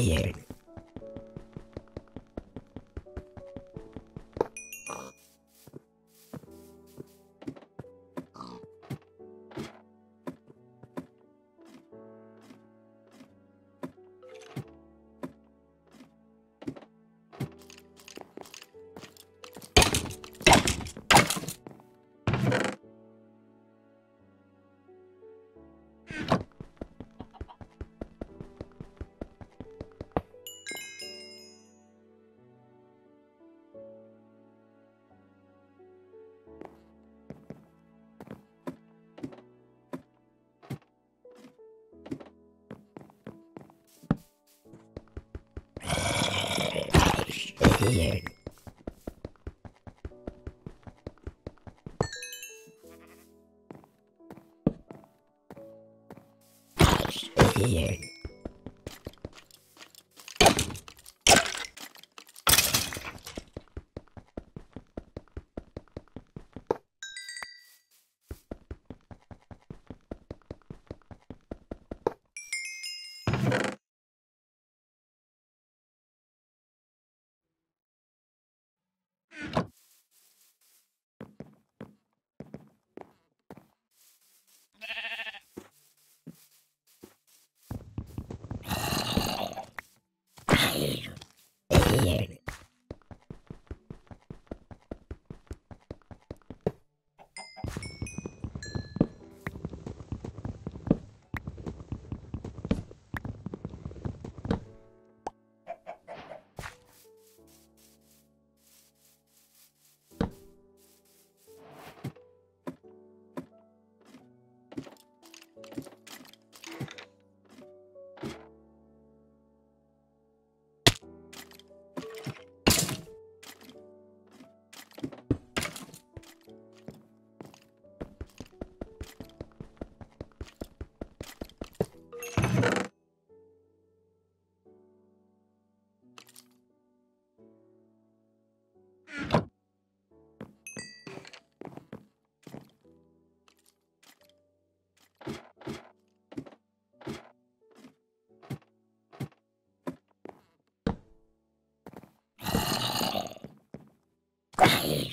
here. Here. Here.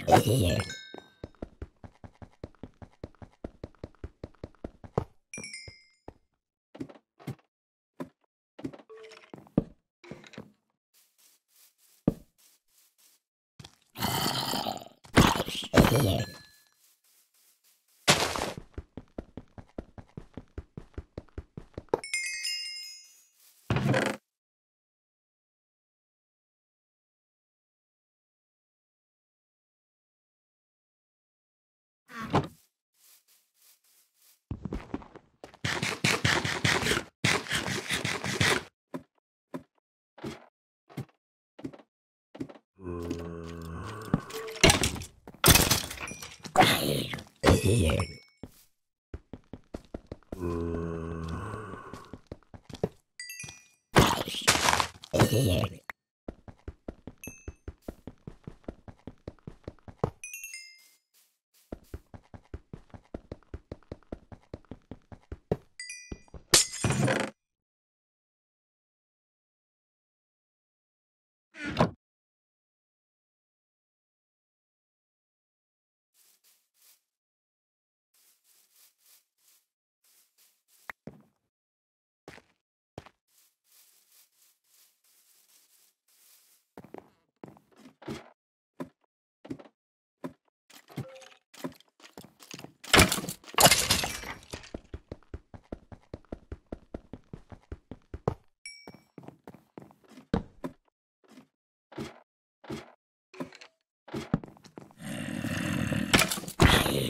Here. Yeah.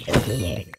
of the Lord.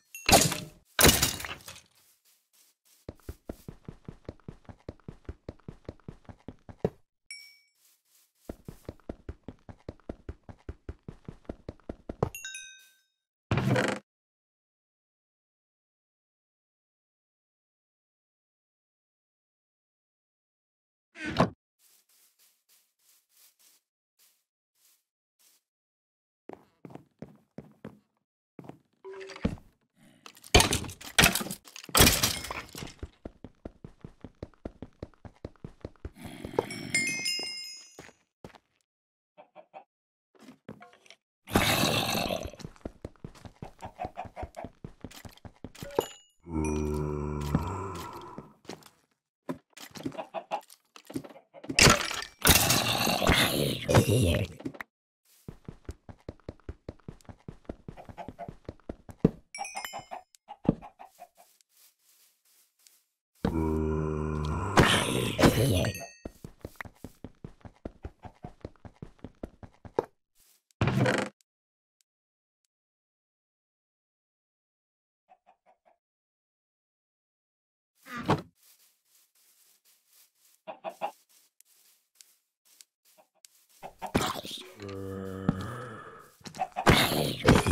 Here,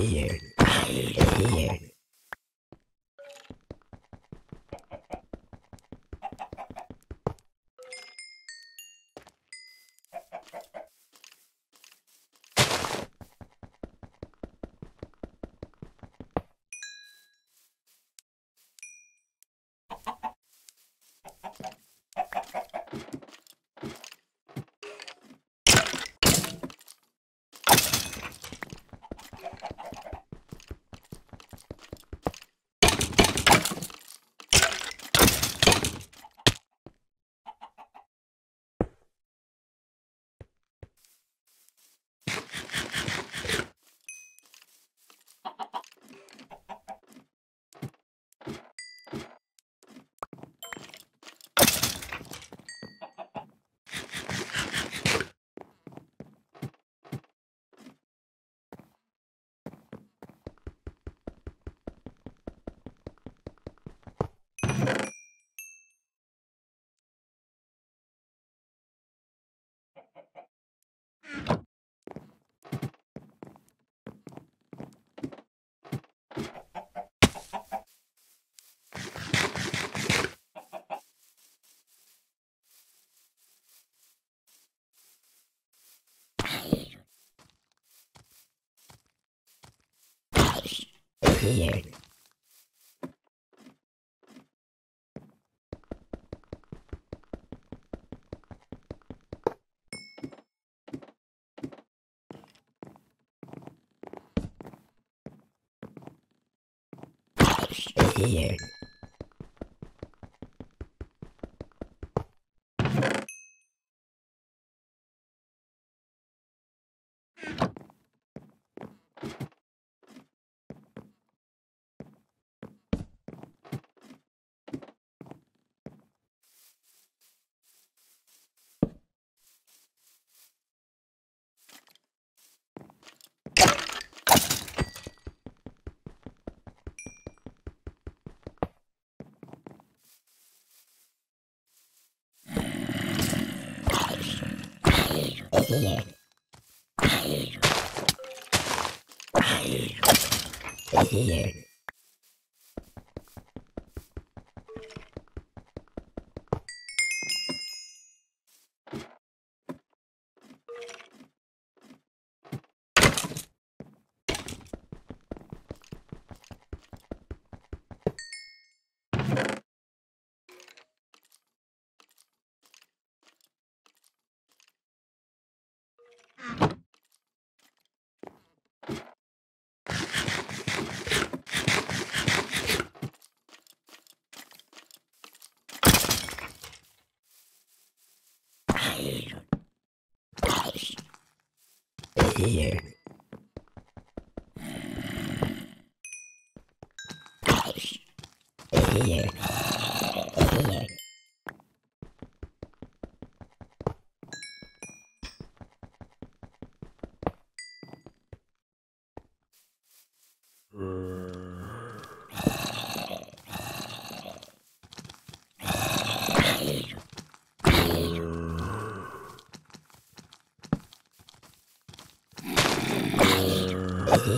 here, disappeared. disappeared. diye. Hayır. Hayır.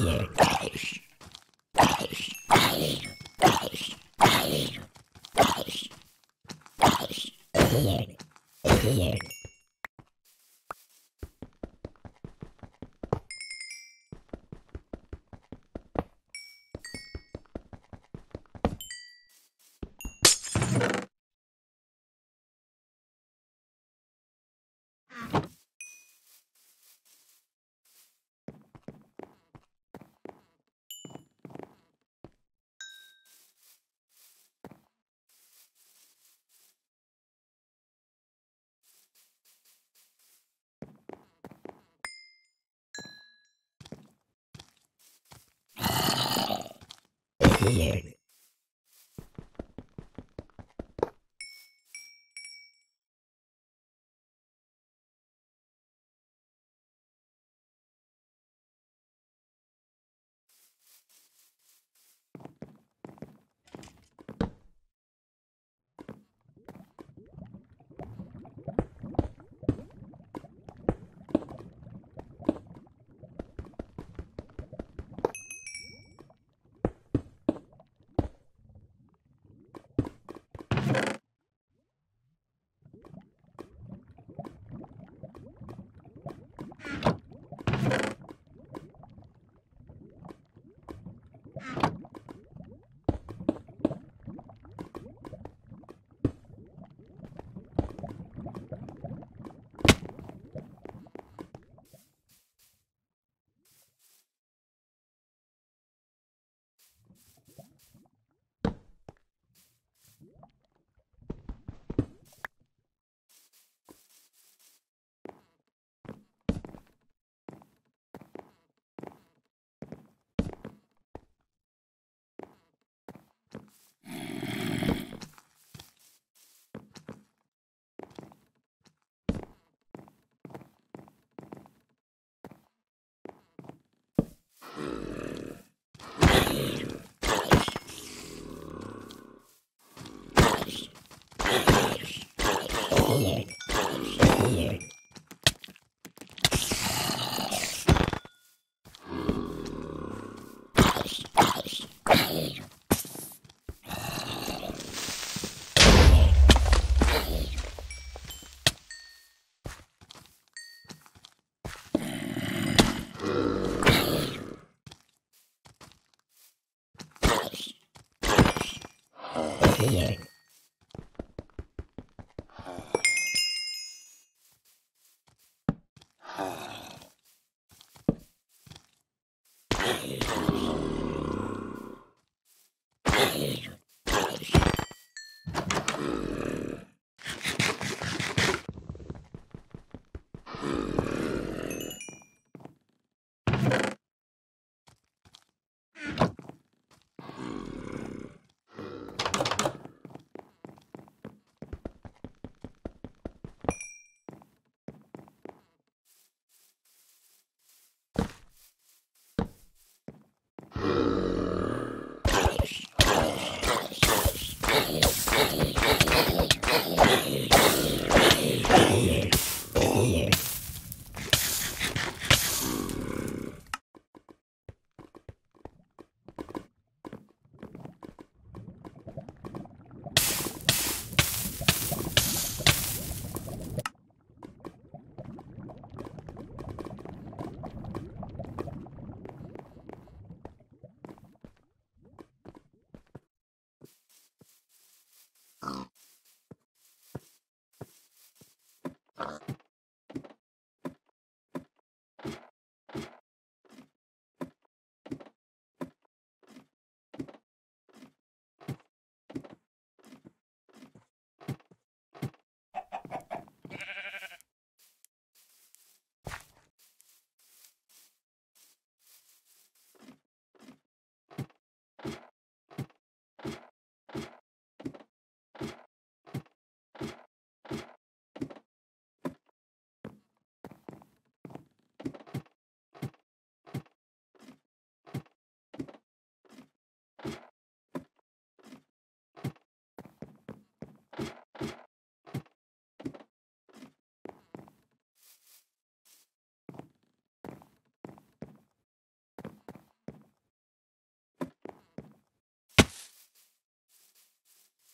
Here, ஏழு yeah.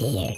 Here,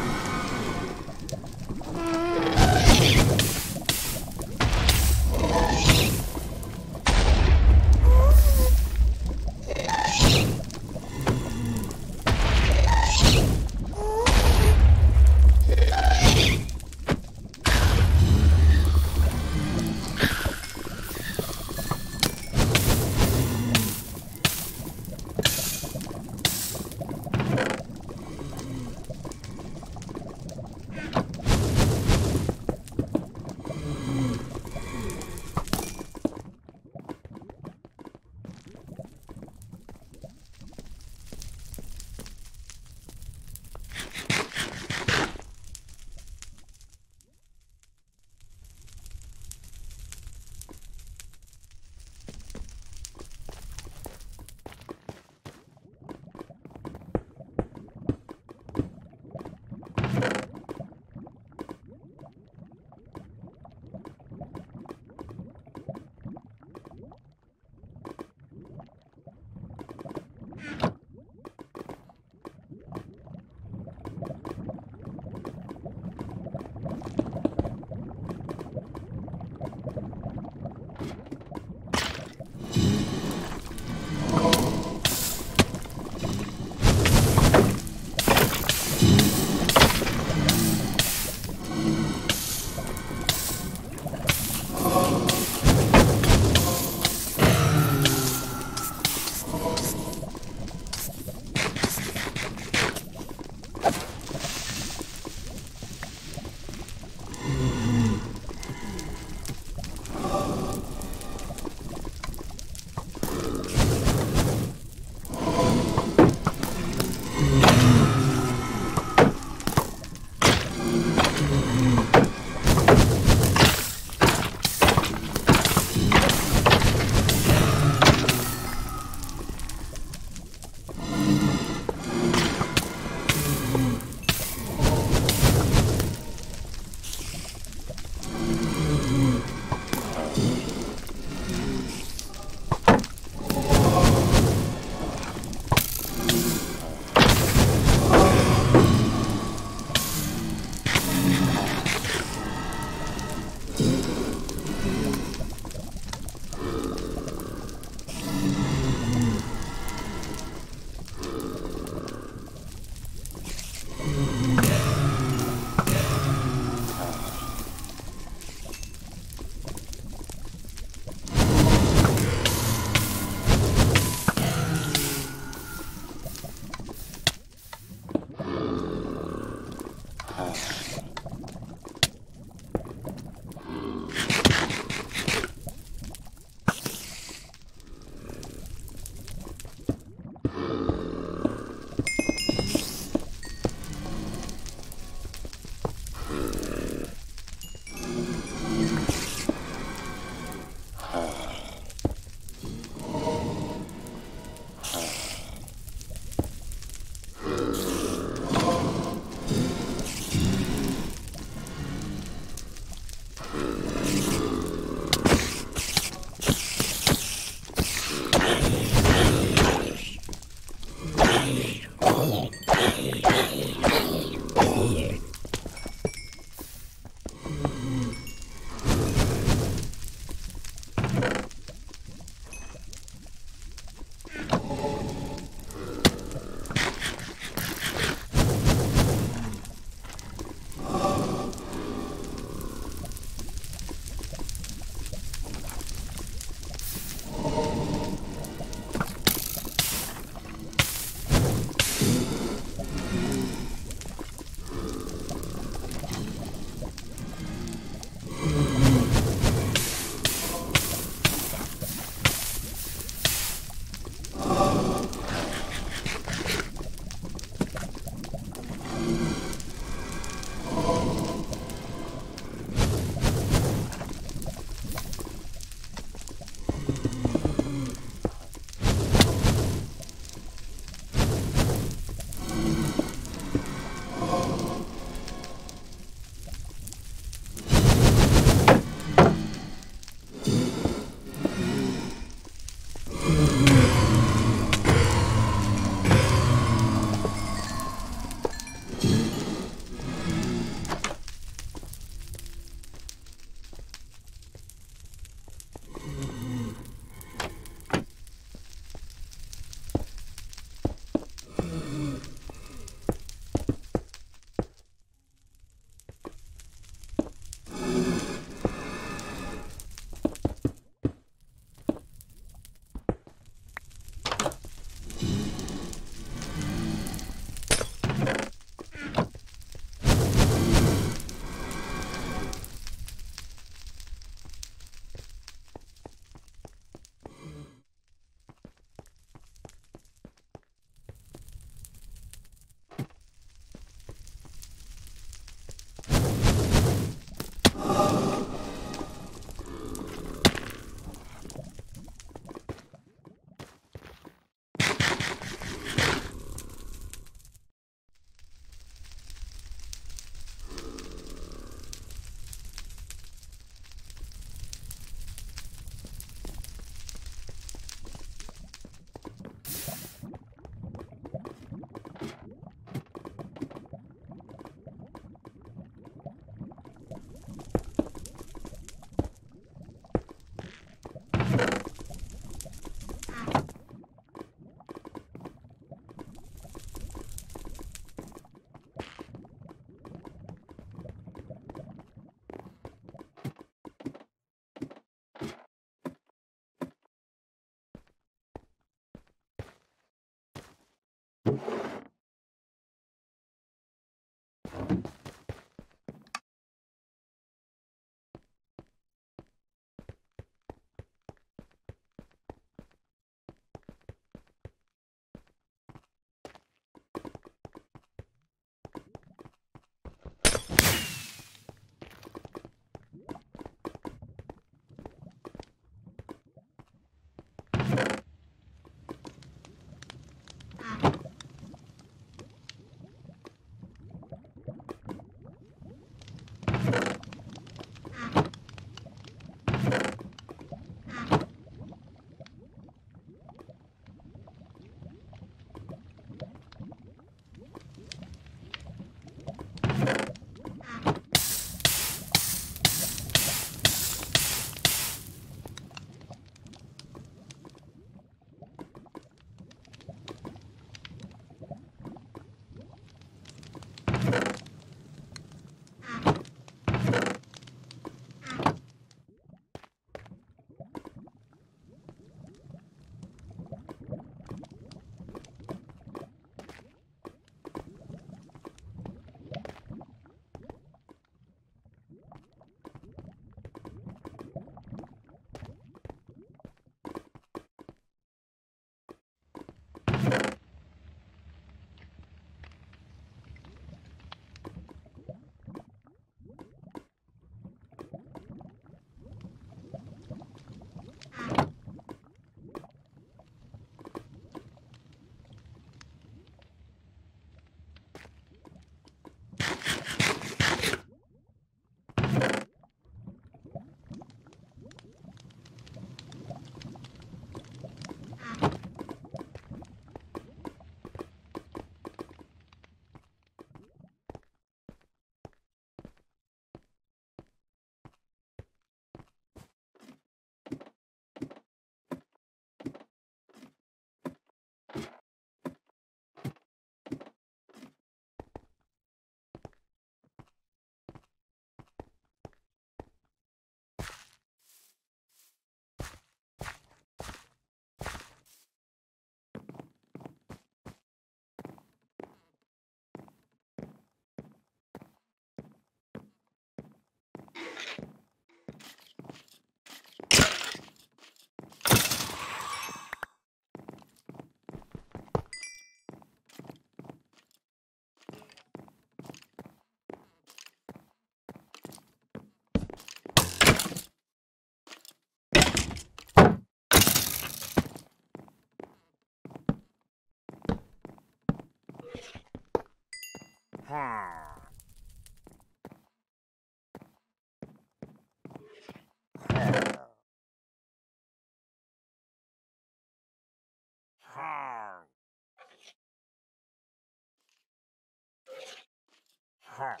half.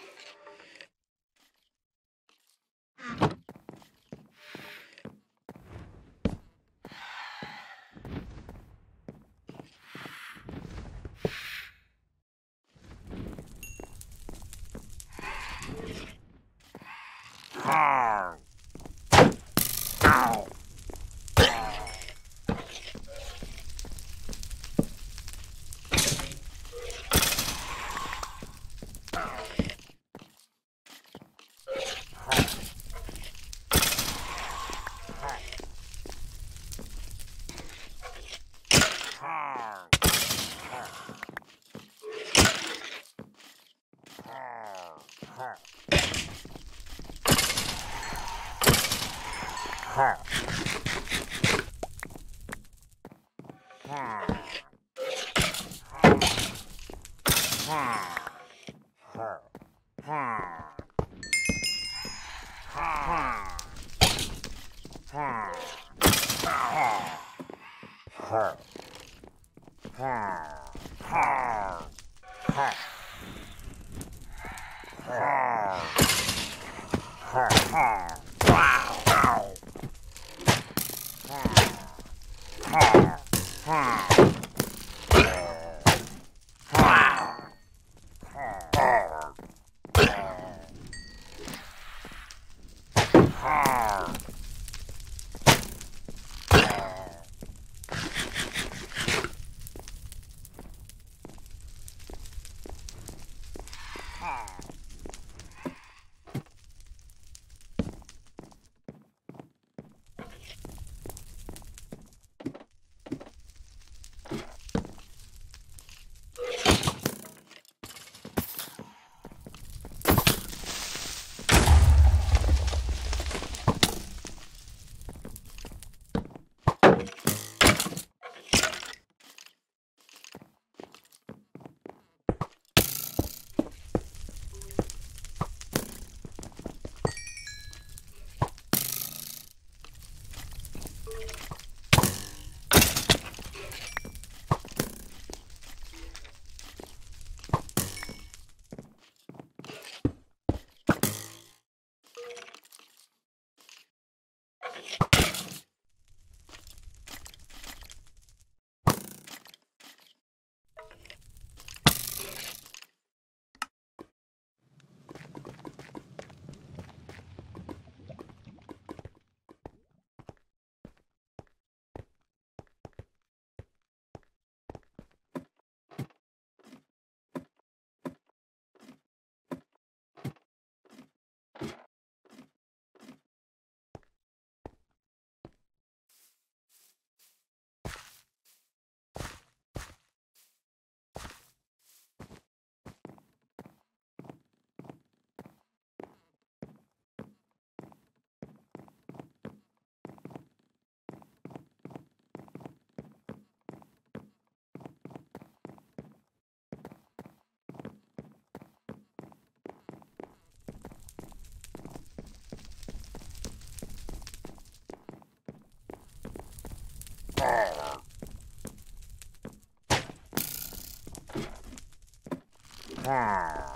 Ah.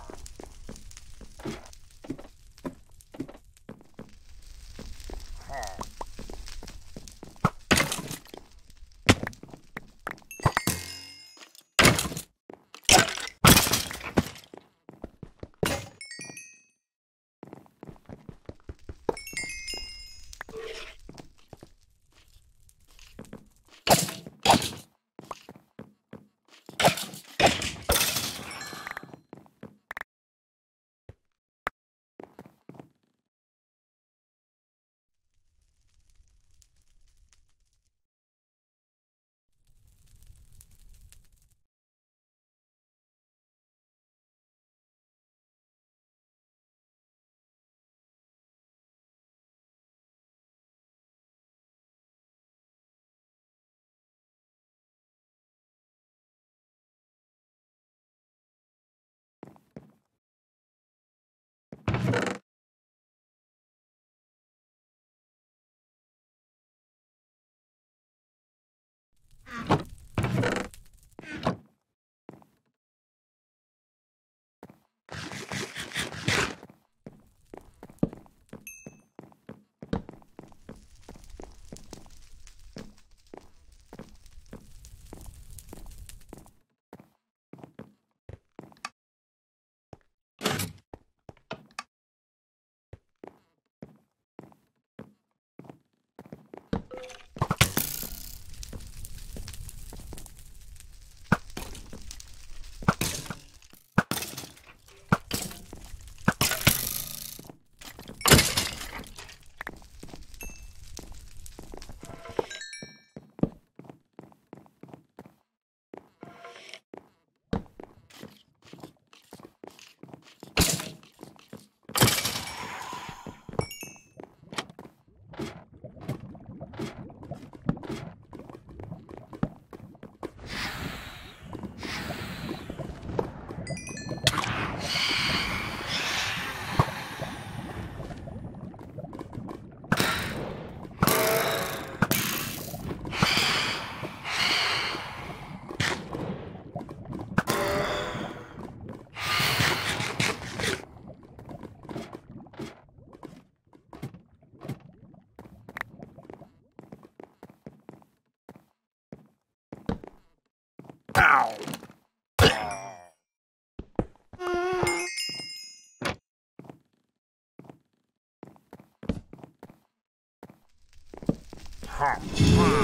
好啊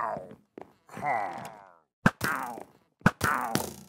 Ow. Ow. Ow. Ow.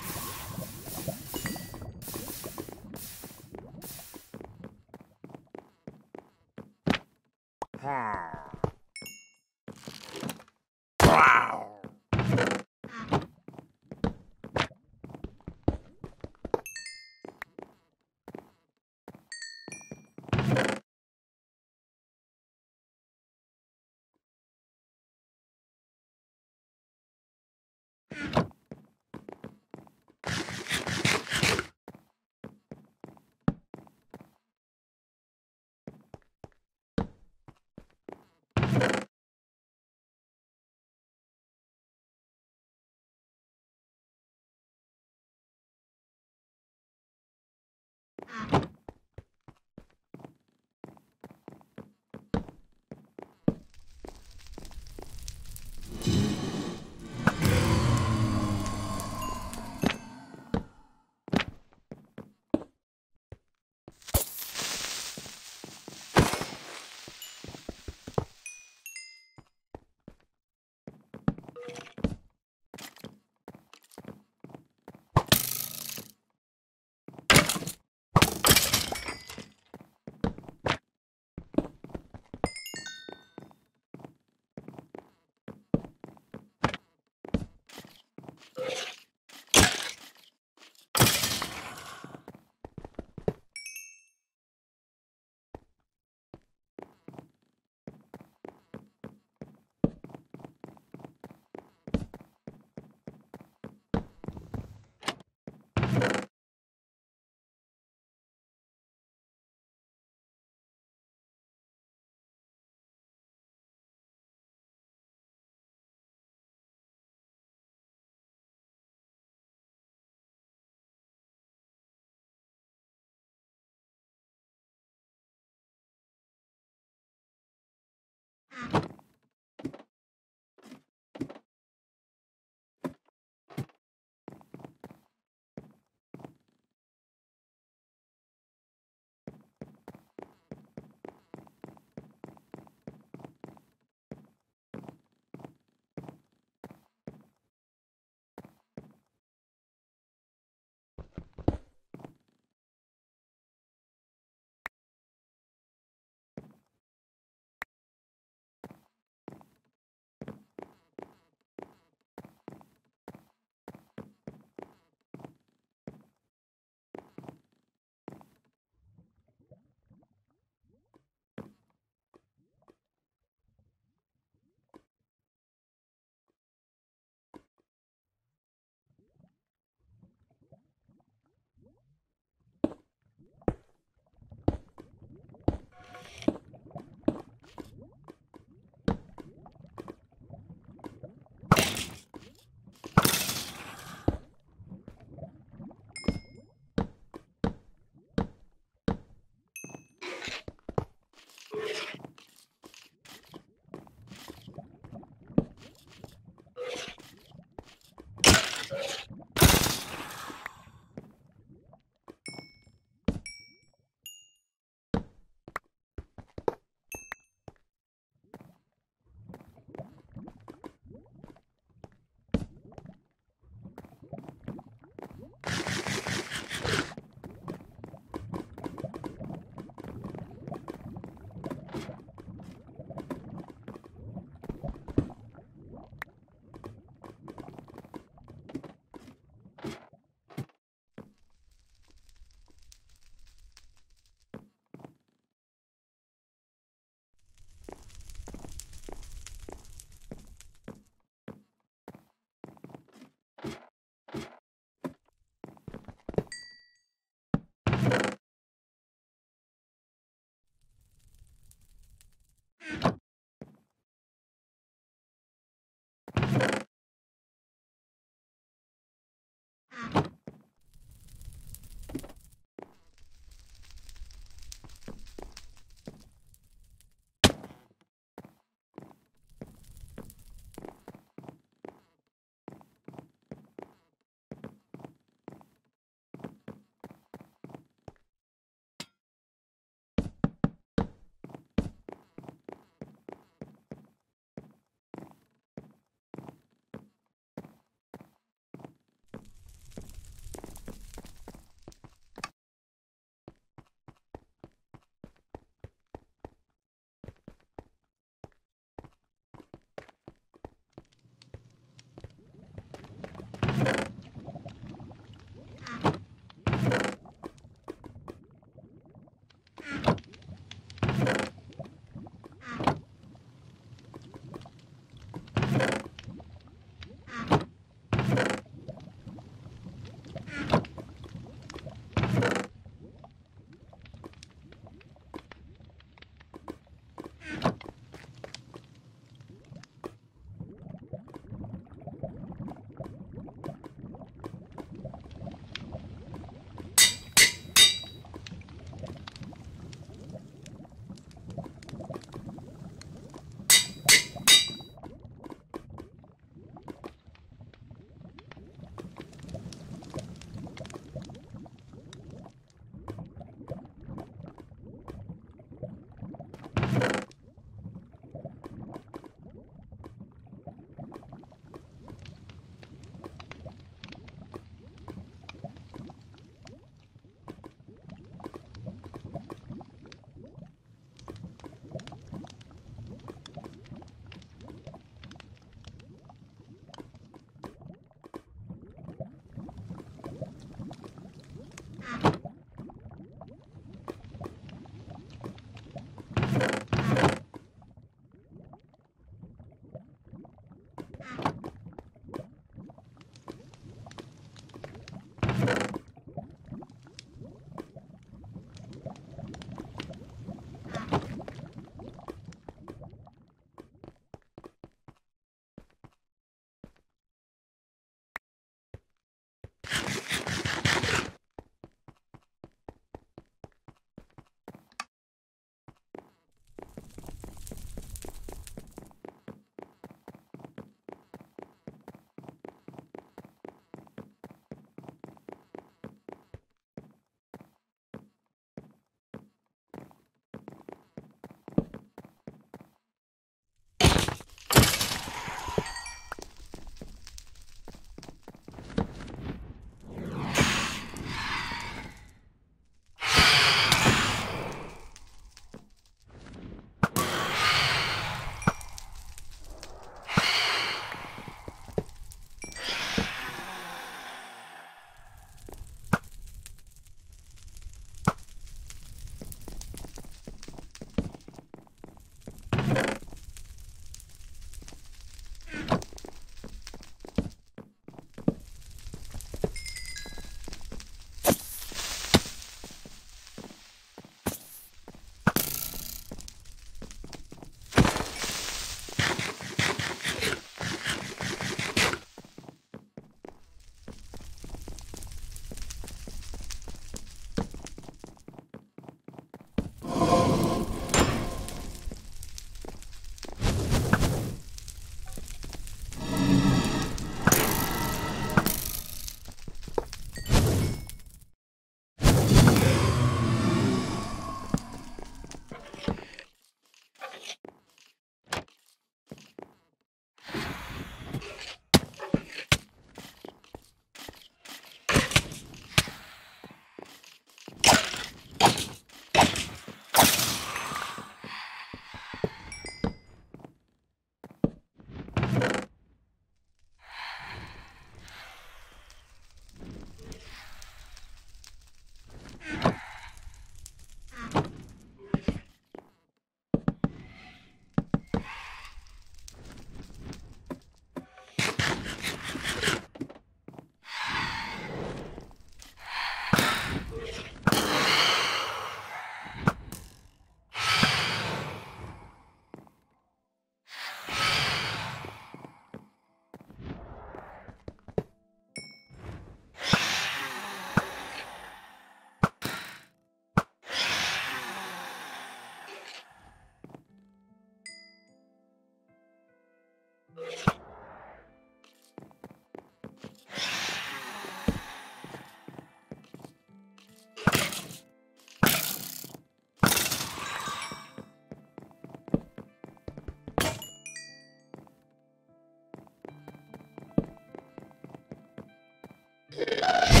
Har.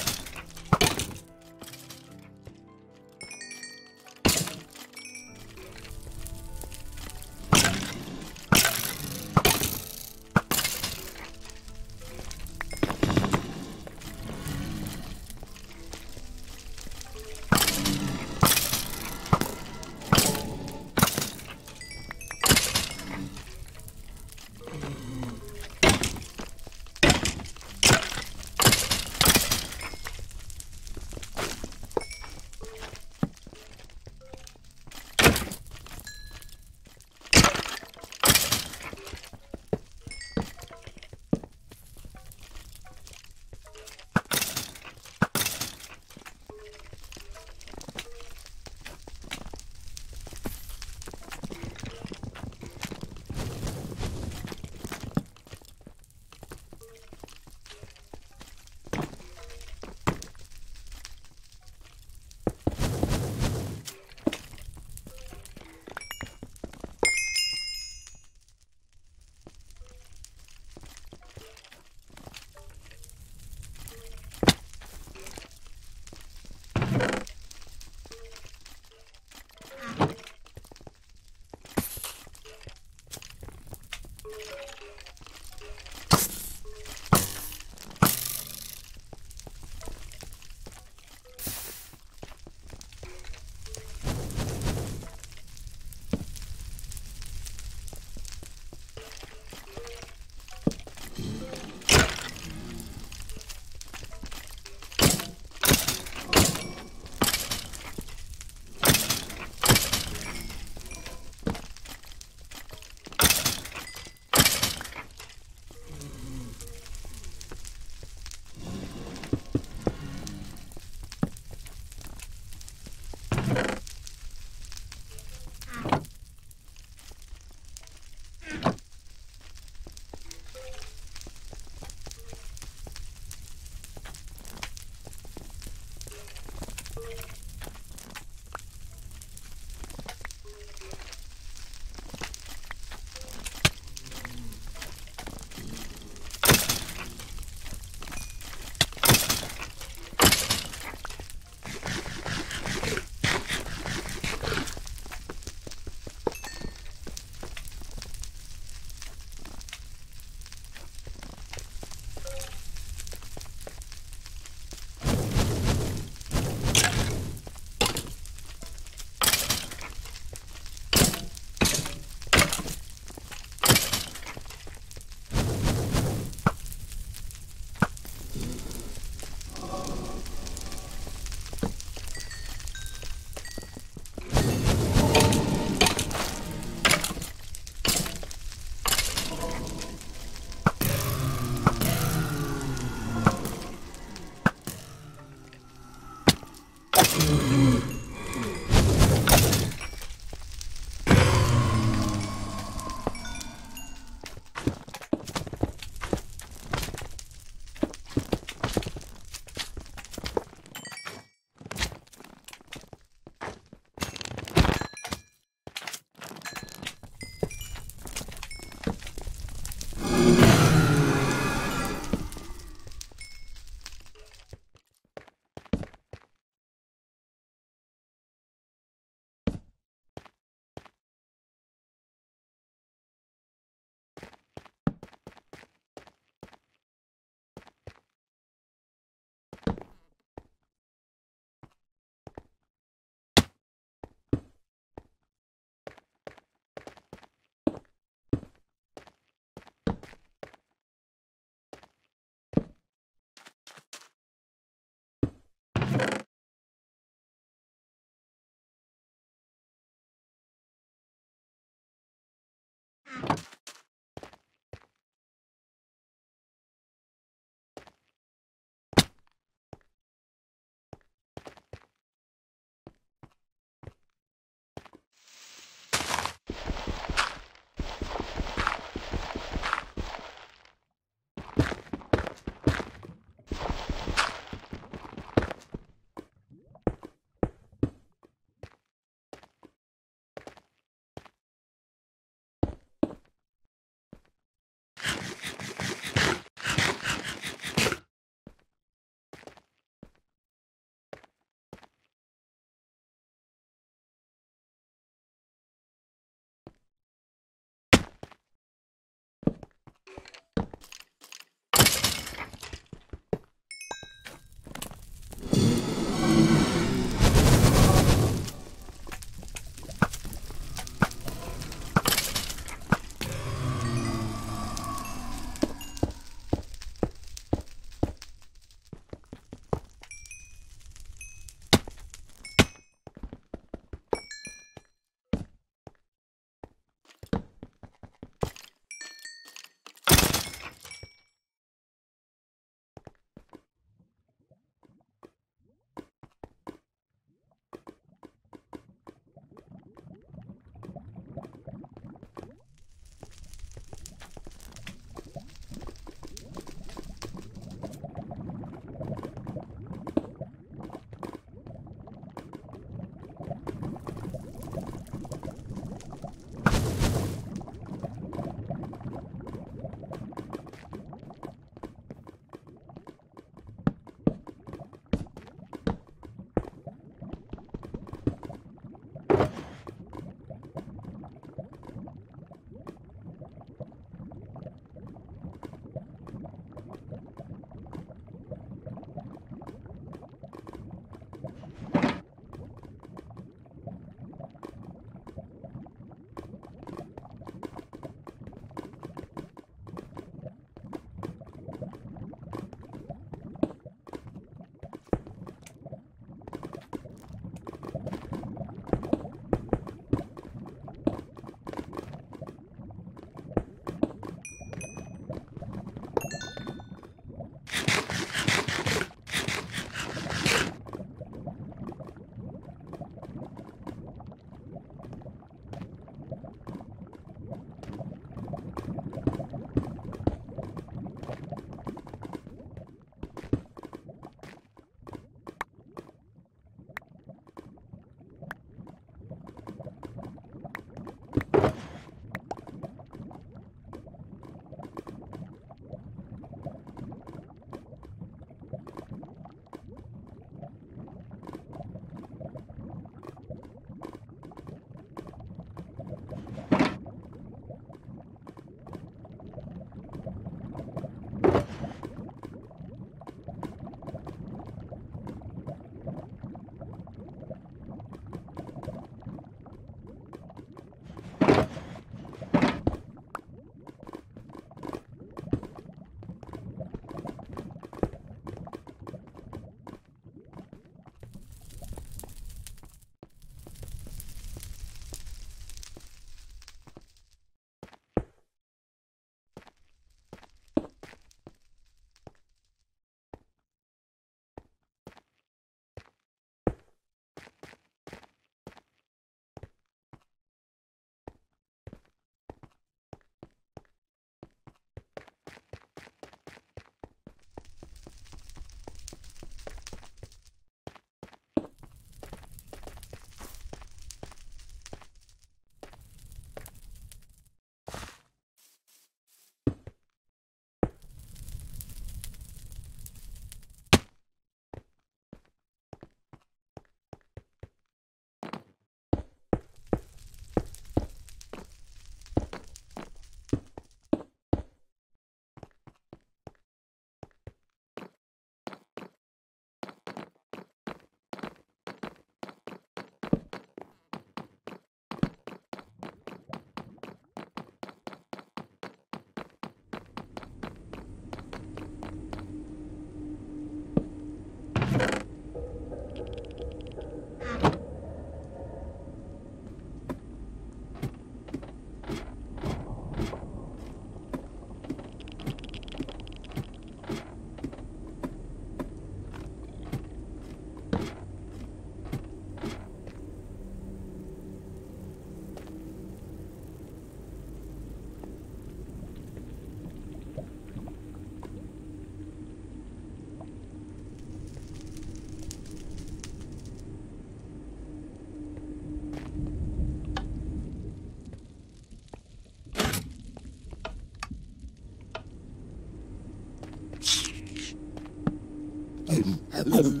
Hmm.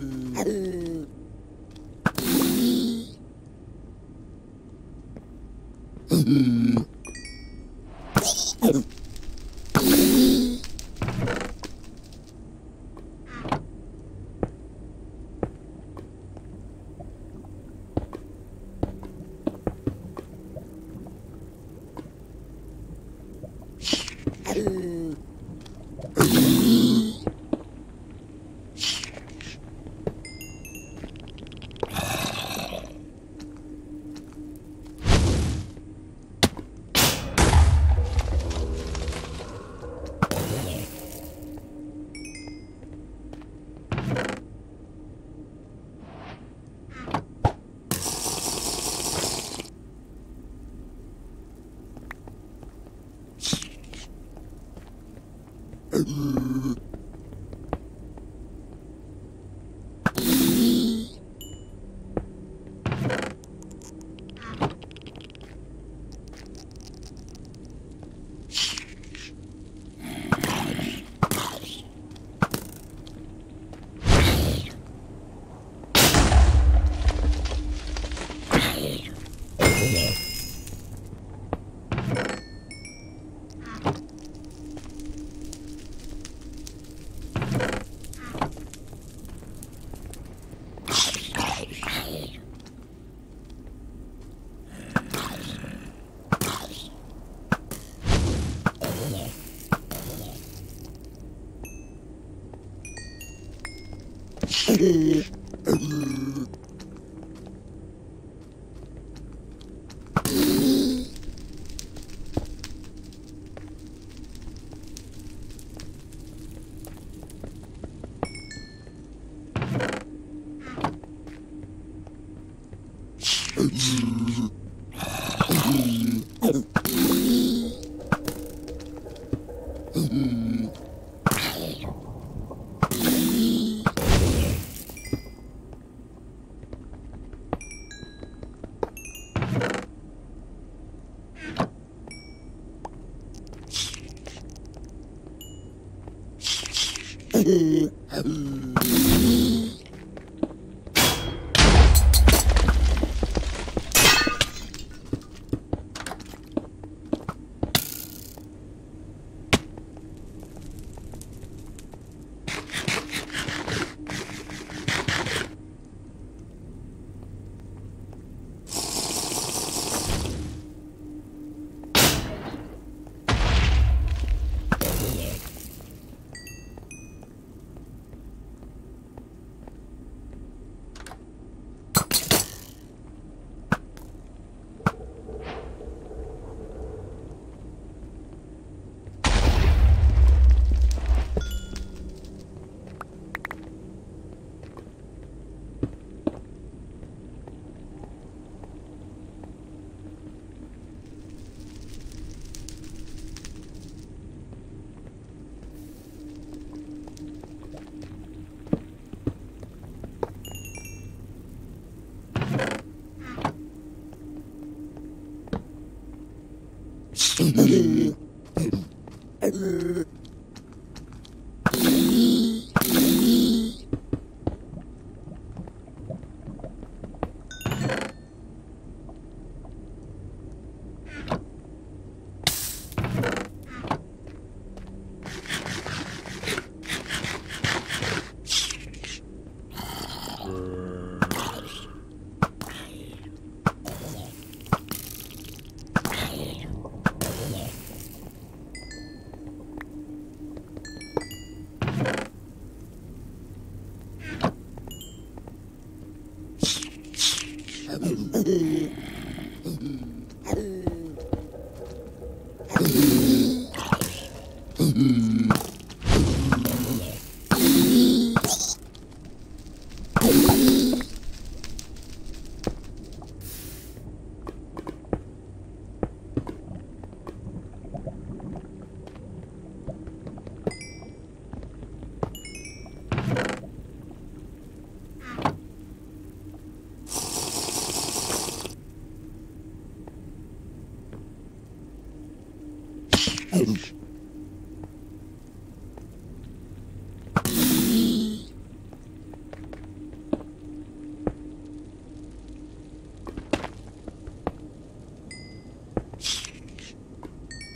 Mm-hmm.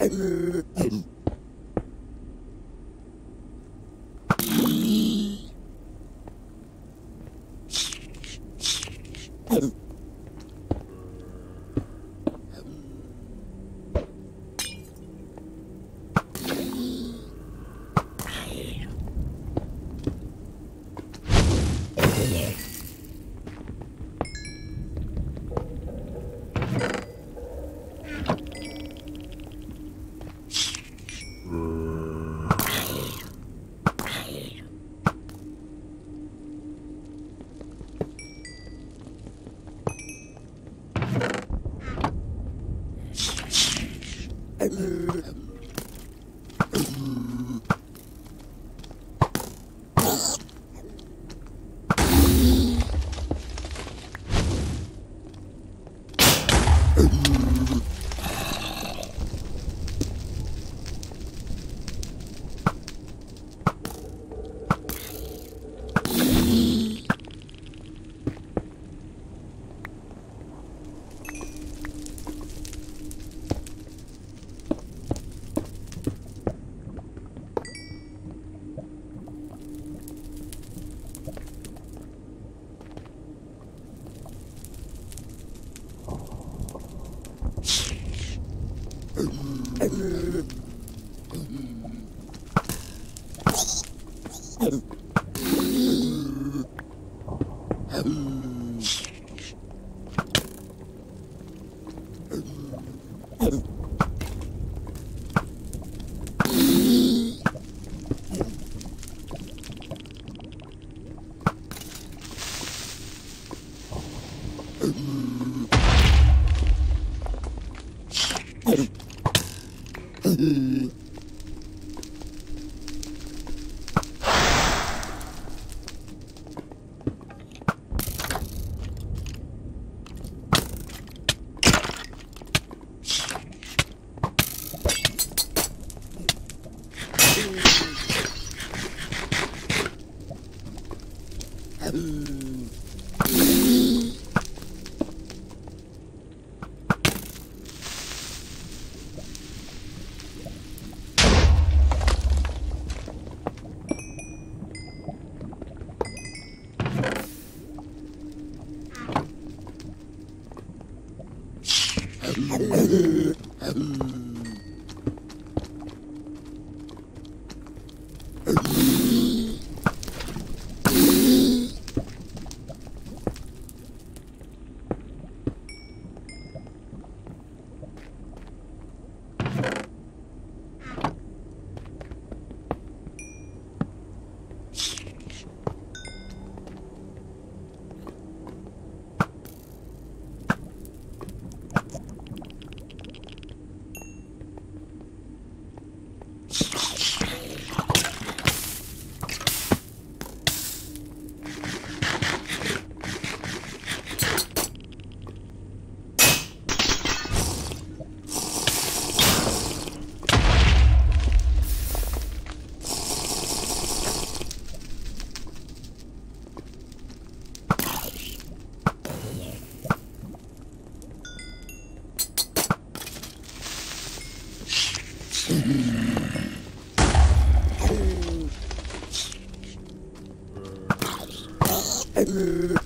うん Amen. Brrr.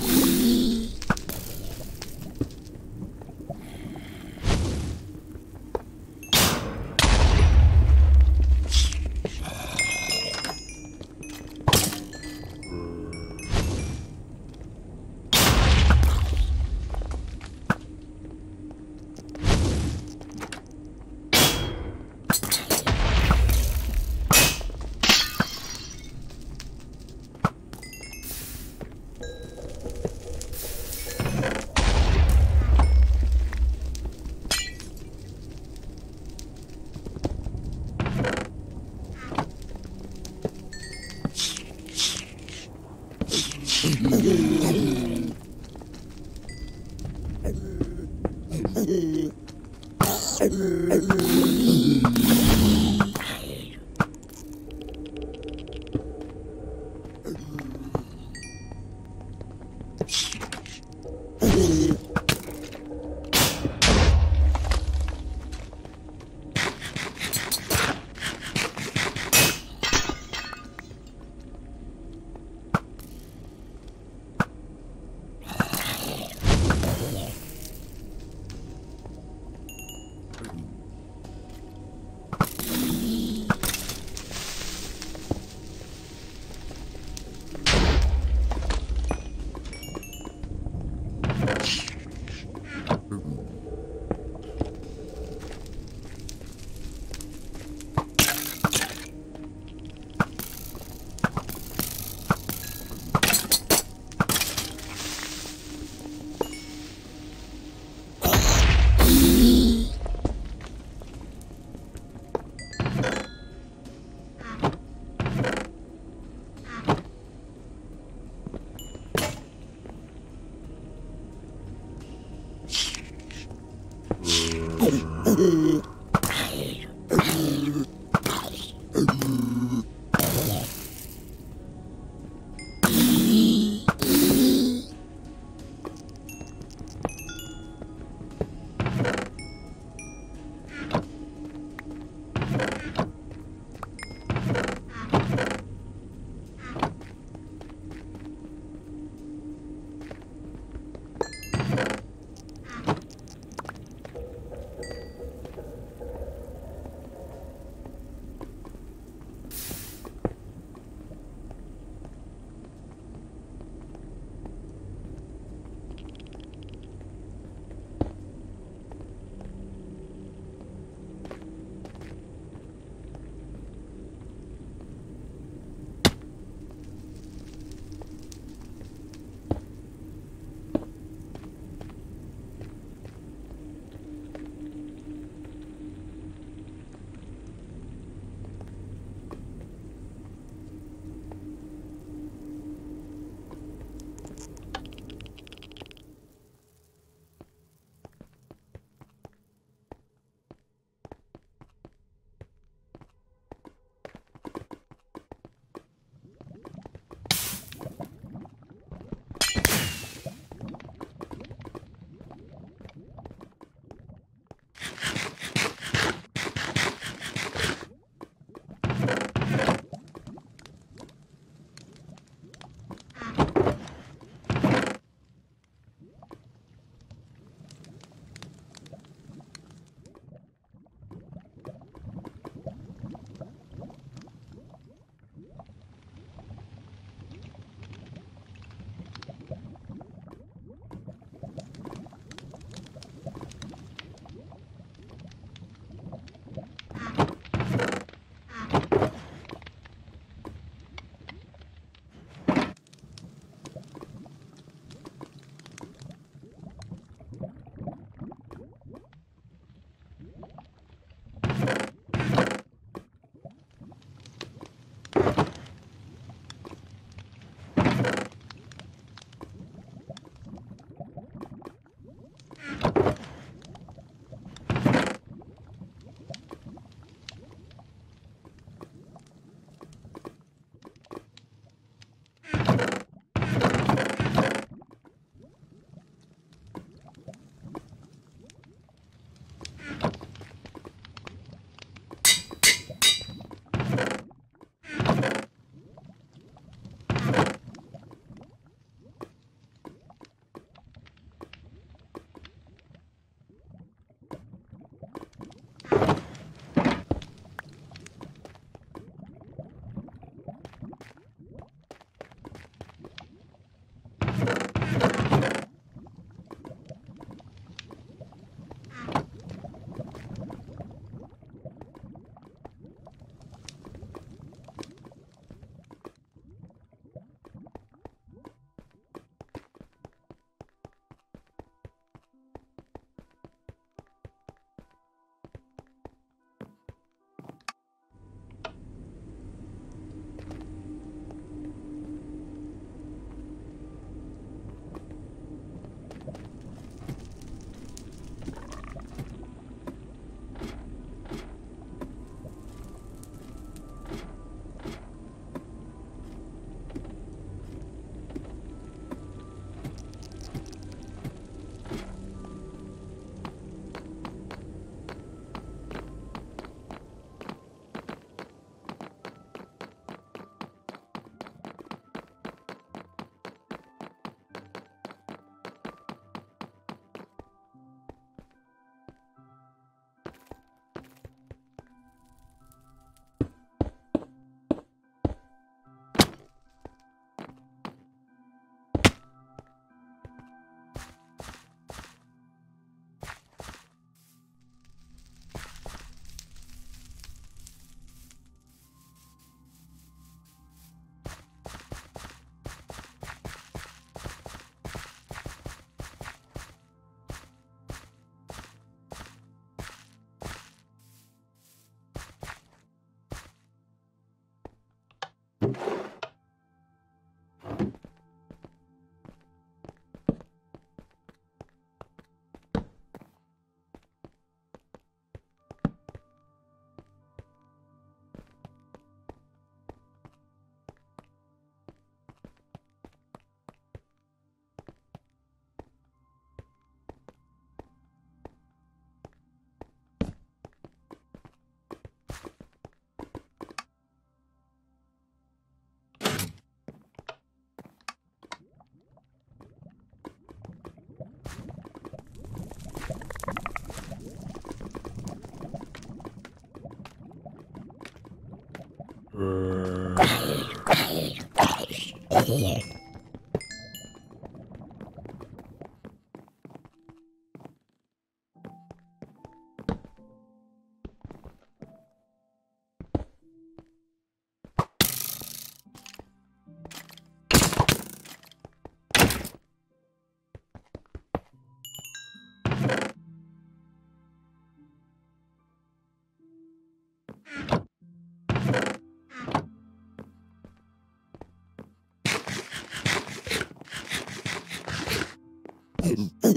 here.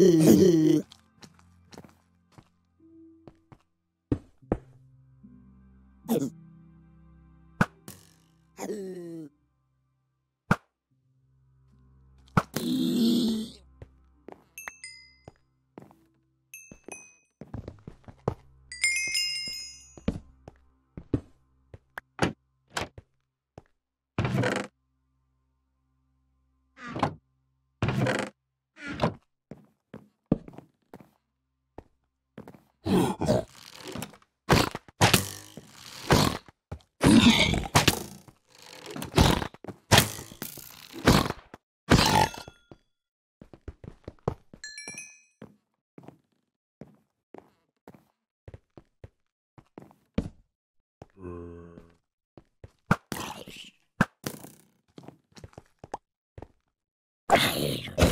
へえ。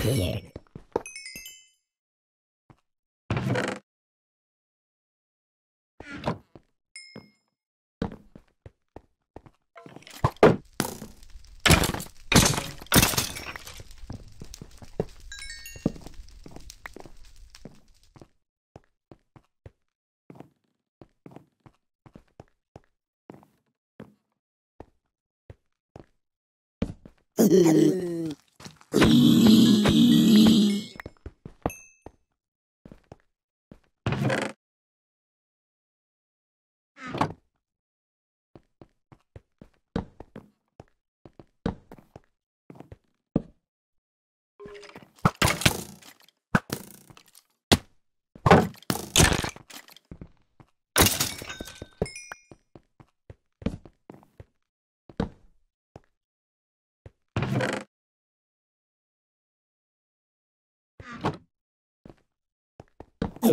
ഏഴ്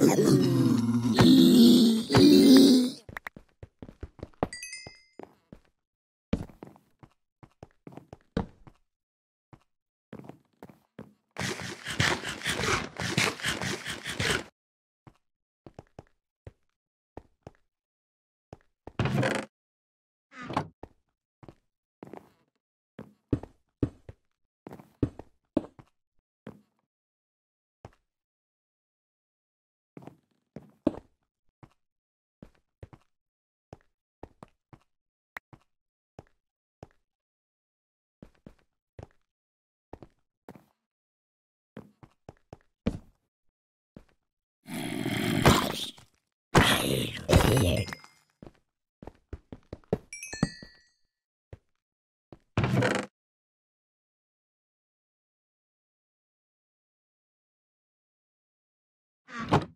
lạnh weird. you.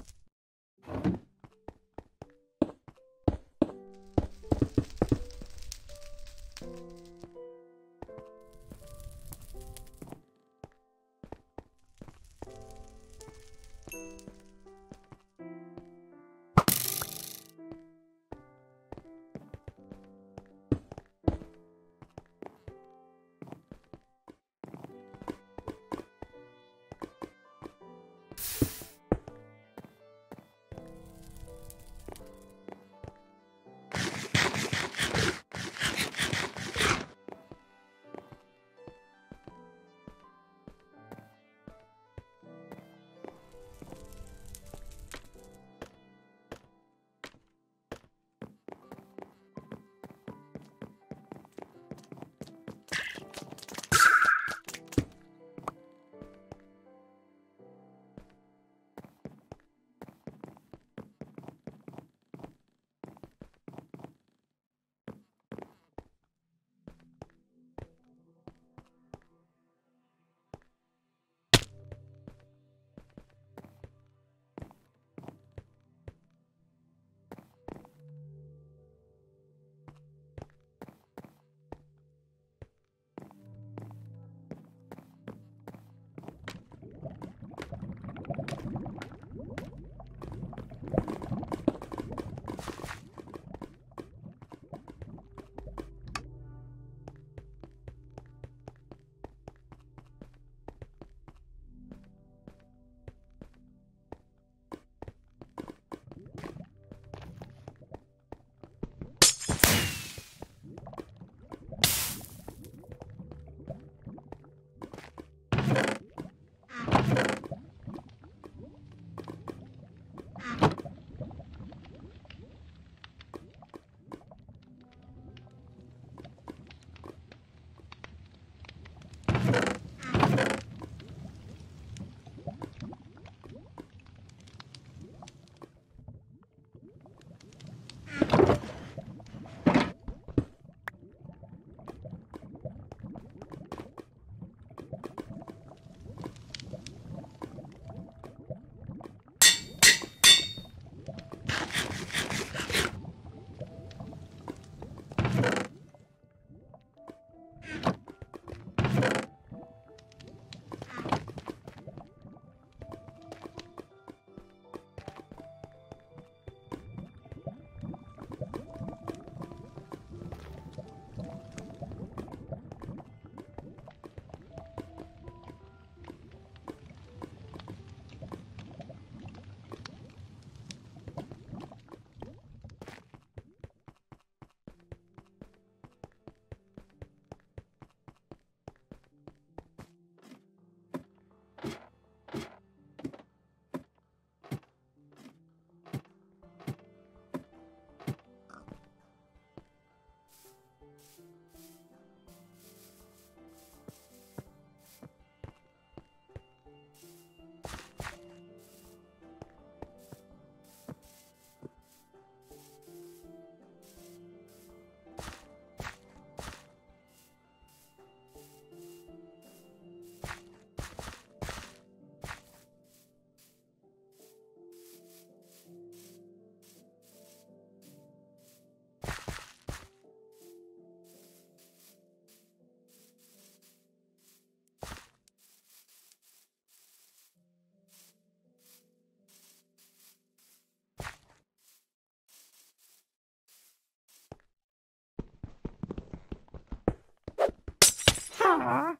Yeah.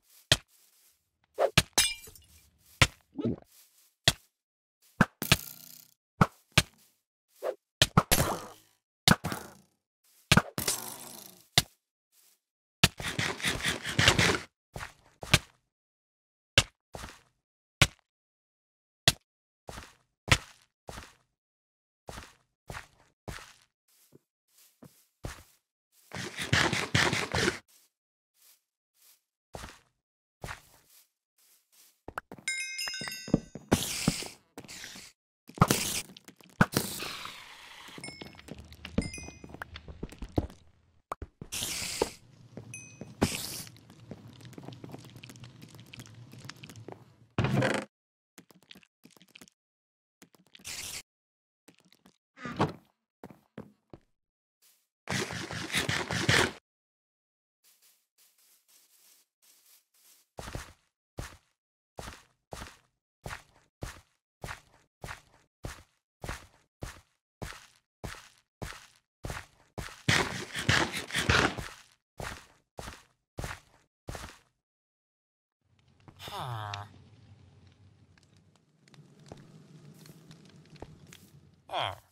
Huh. Oh.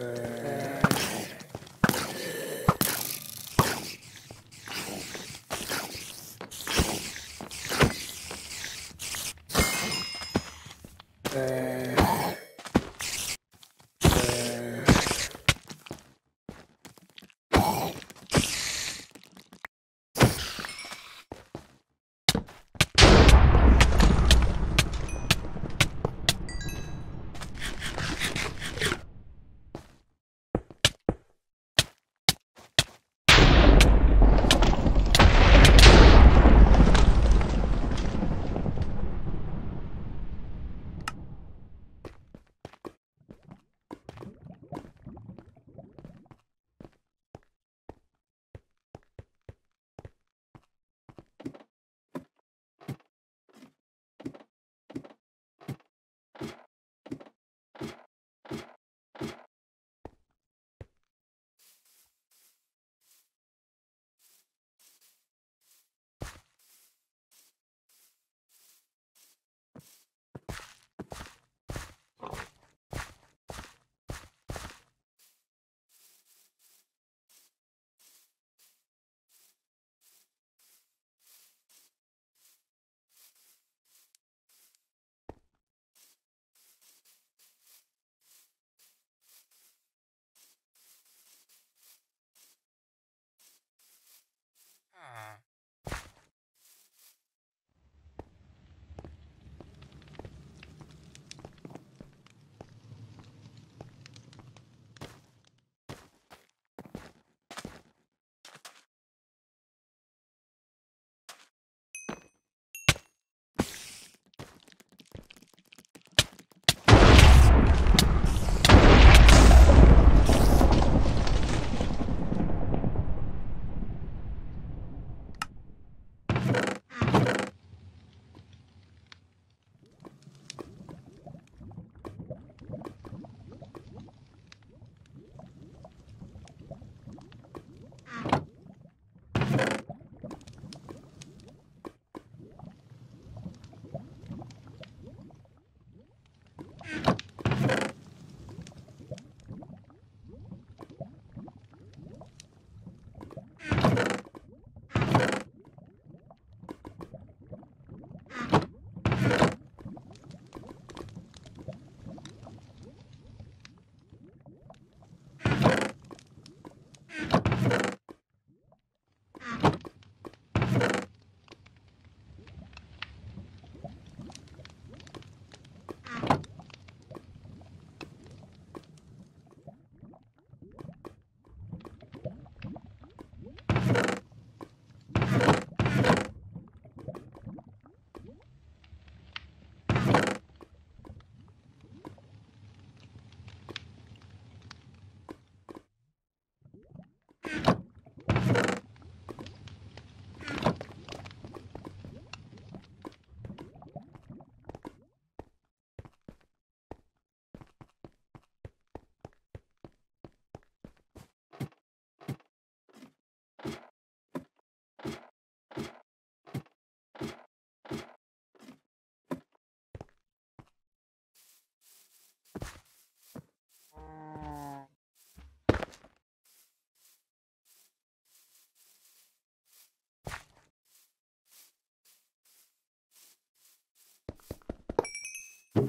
Uh, えー。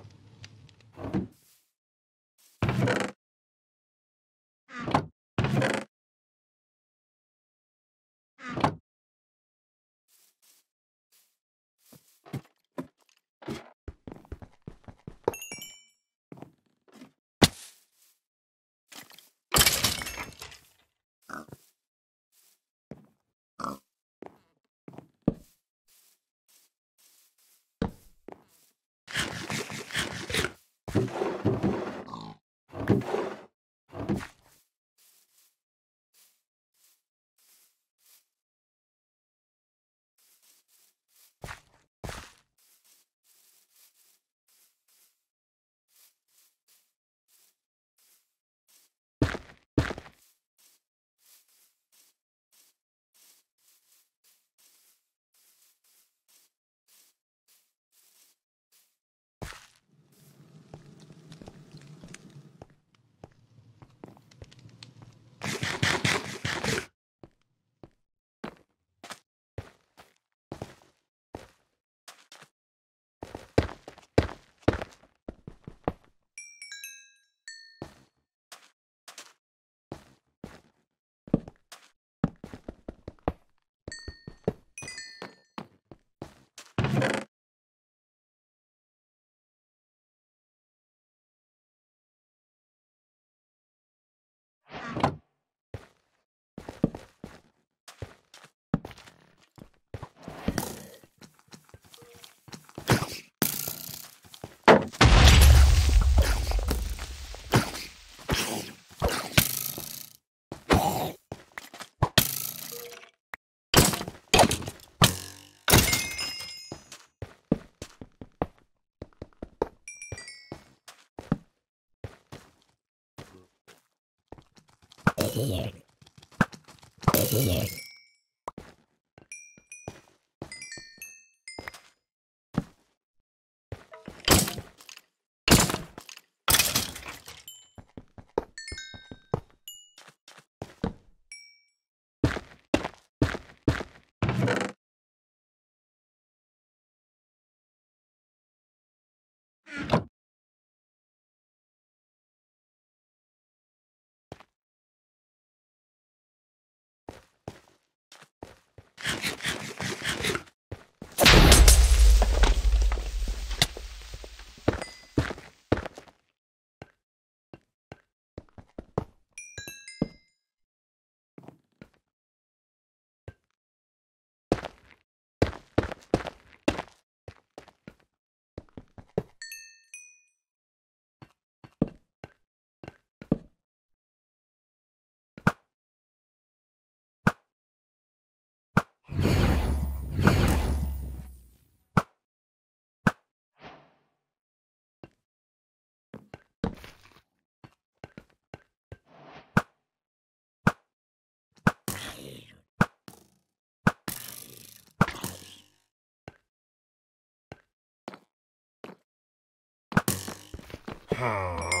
ஏழு Here, Ha.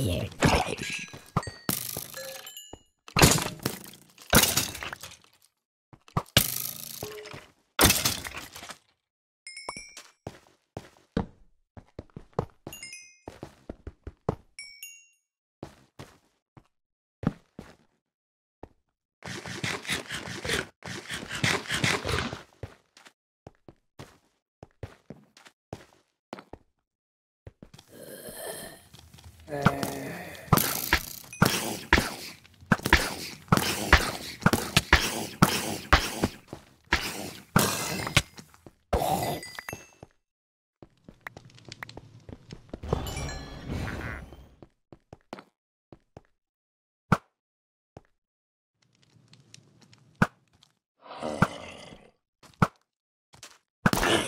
here.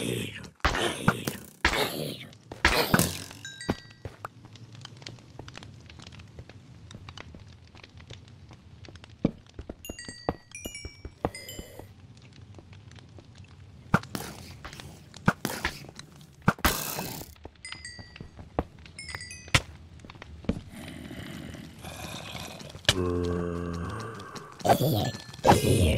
Yeah. Yeah.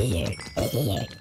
here, here.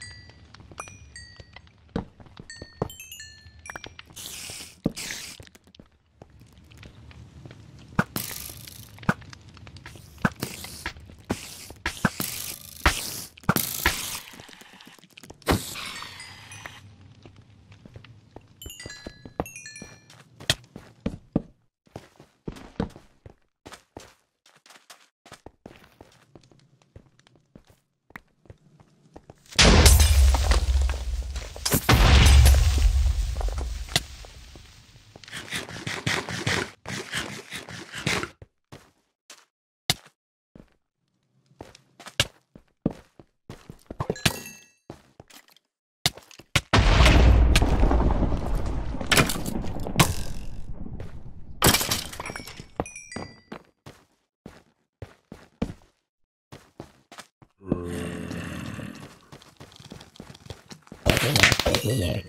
here.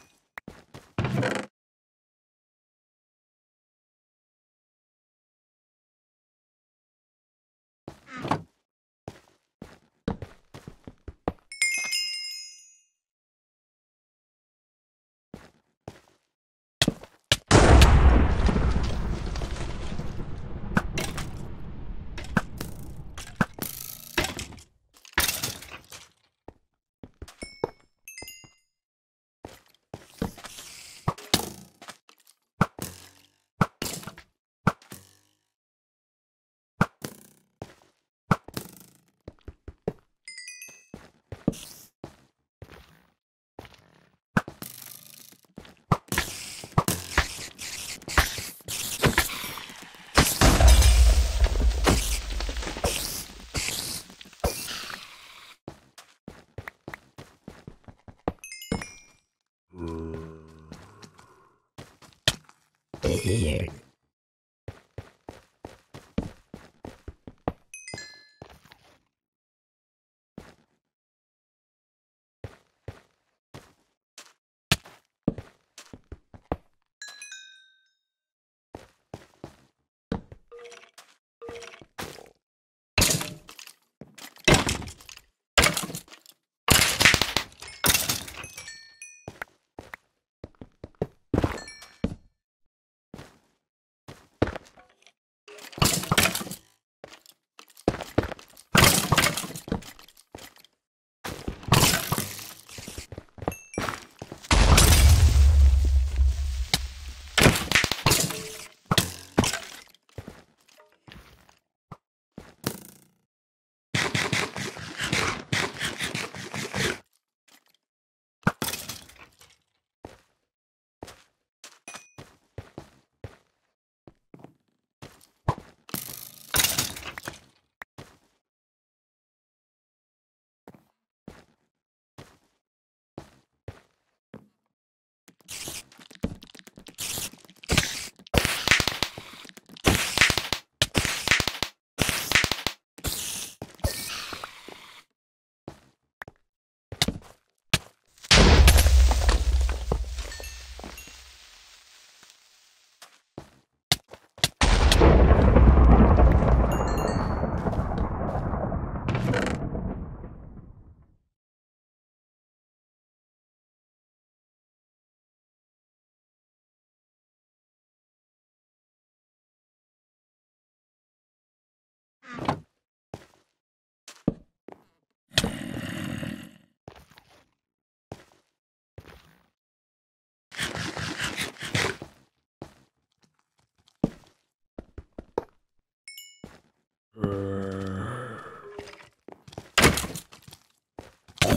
Here.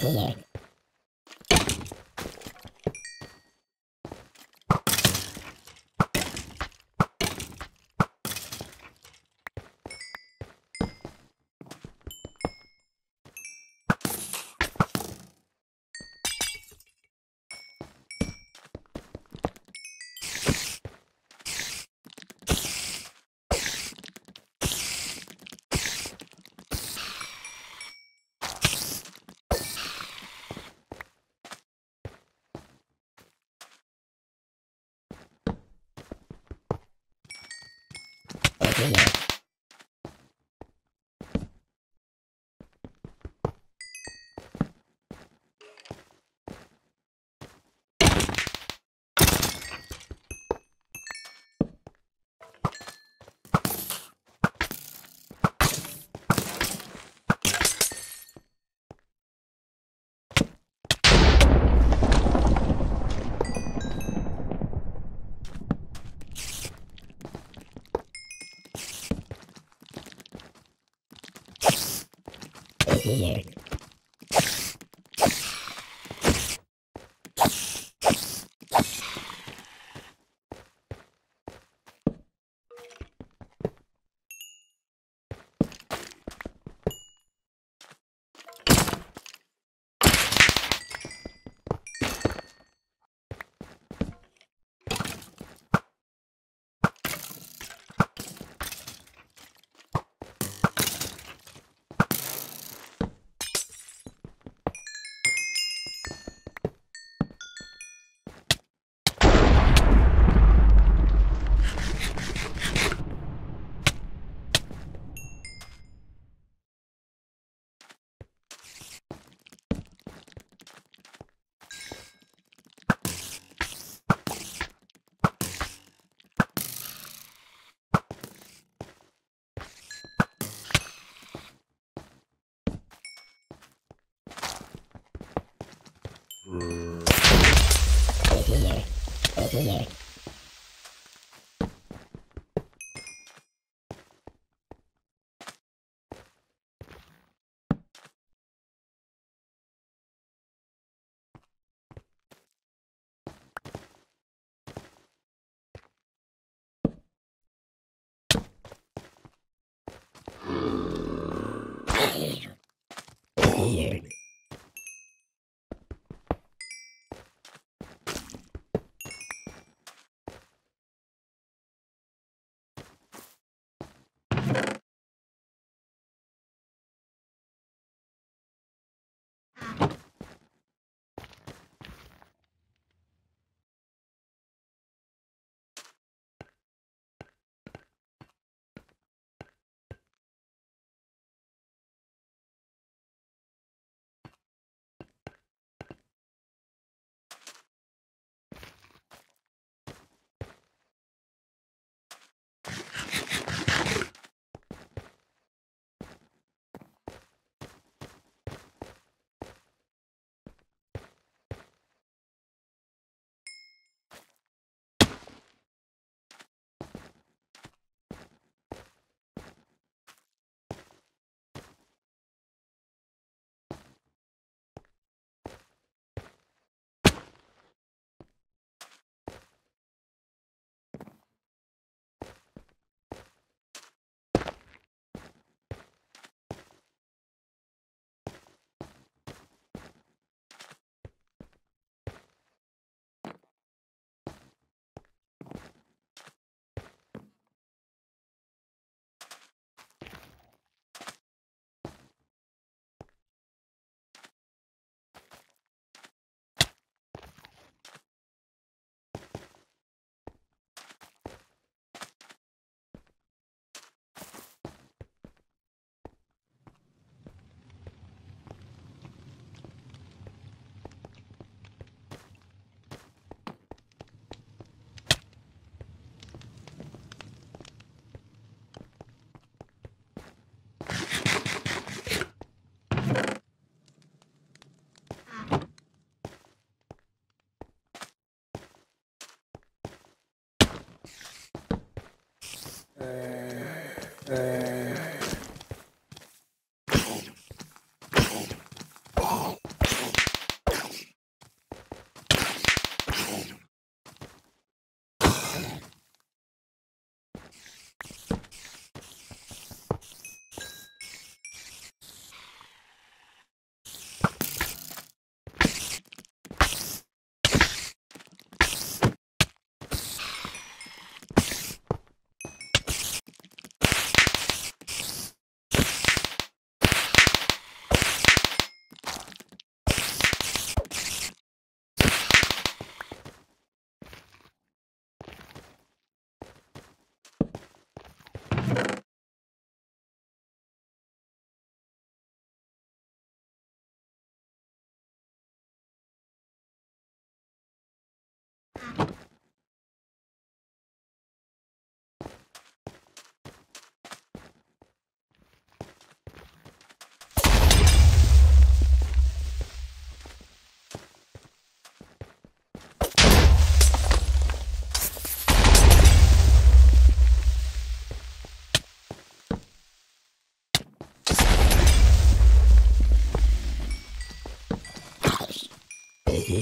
Here. Over here. Here. Here. 哎哎。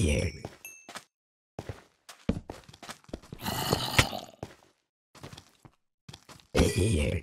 you. you.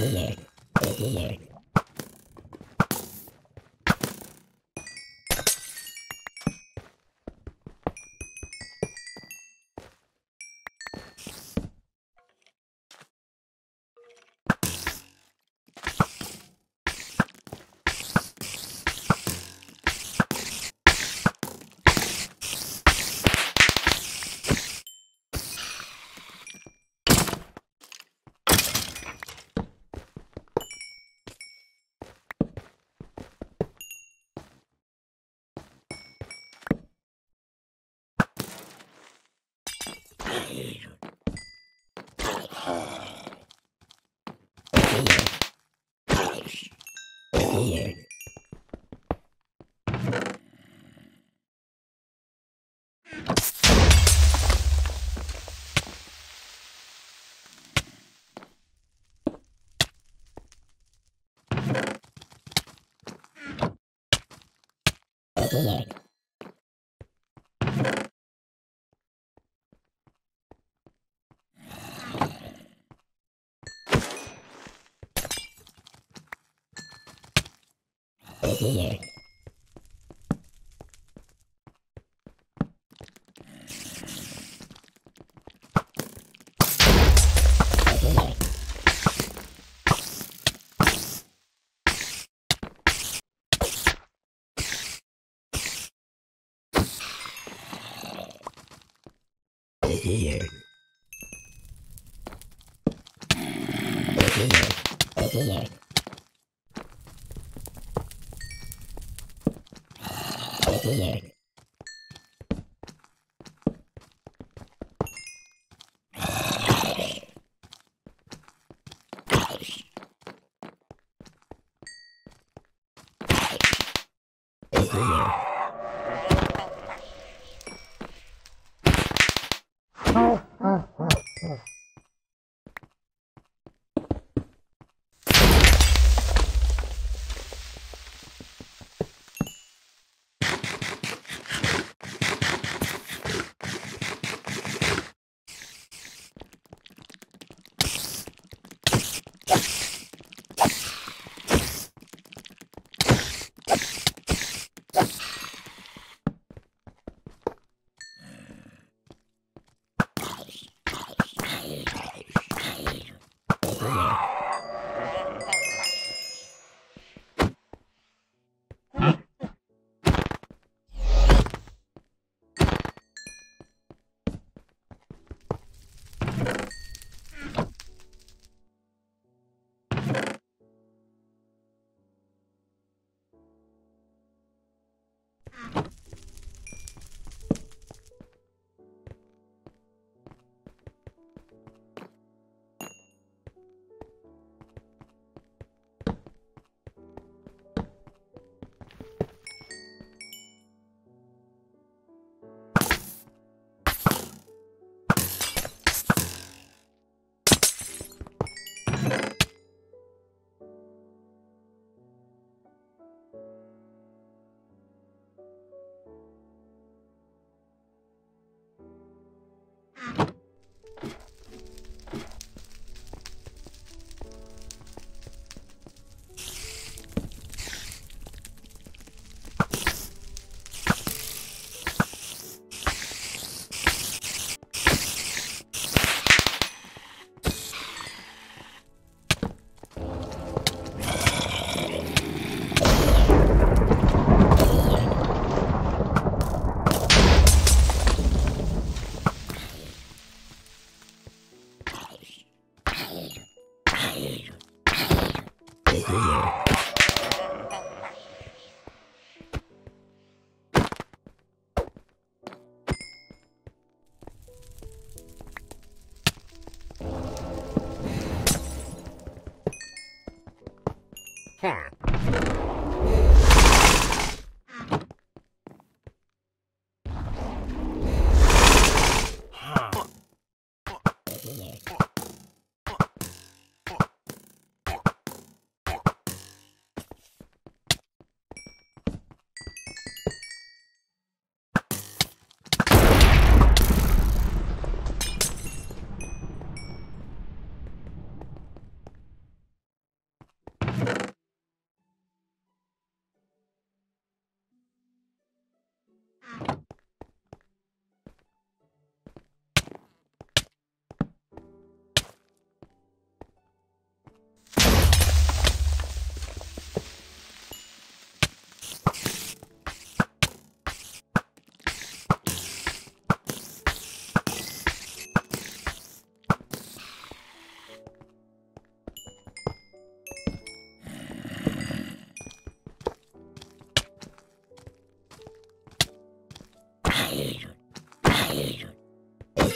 Here. Here. weird. Weird. Here. ね。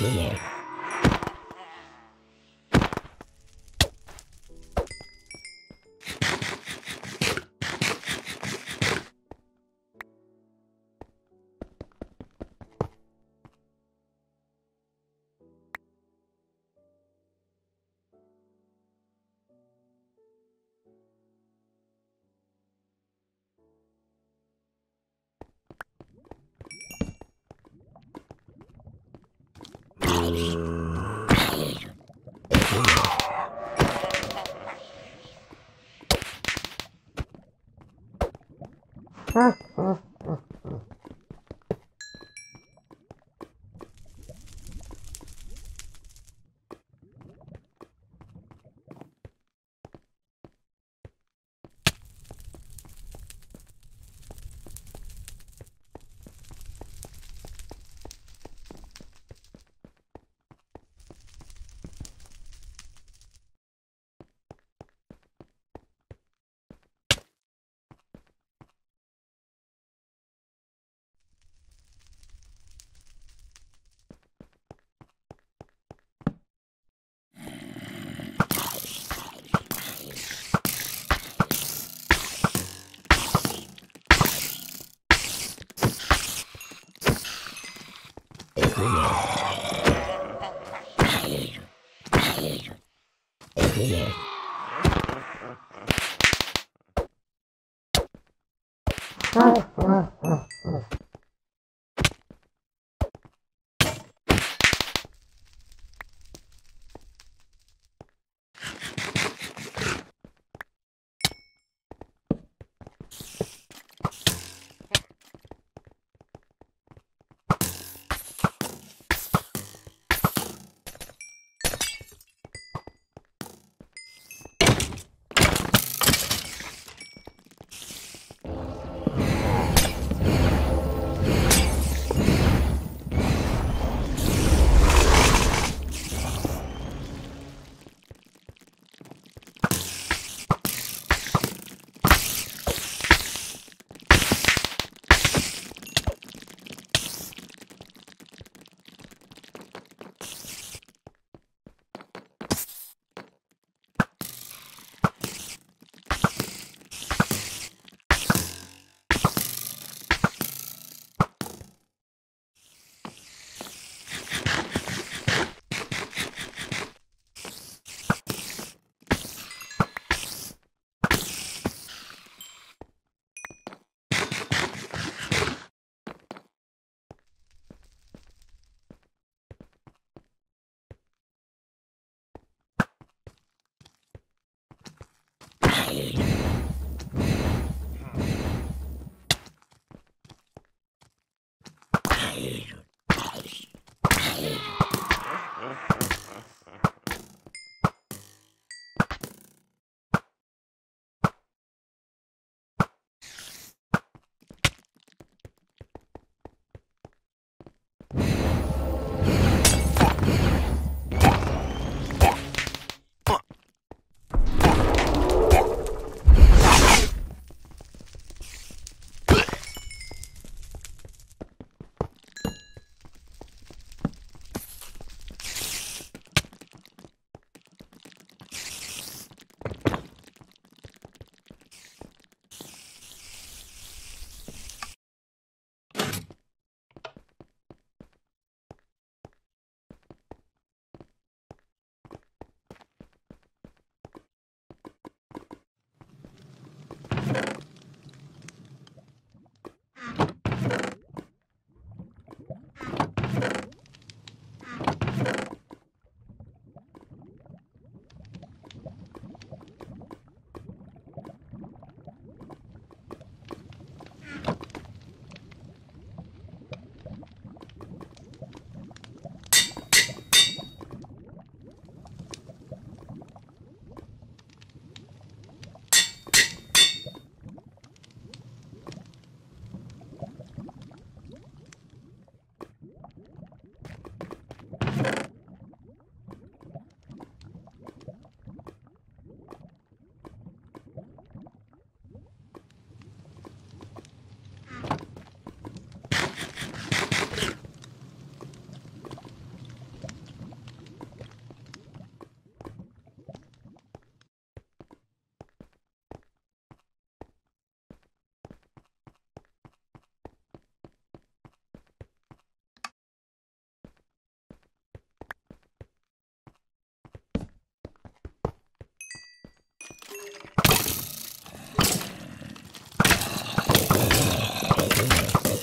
Here. Here. 嗯嗯嗯嗯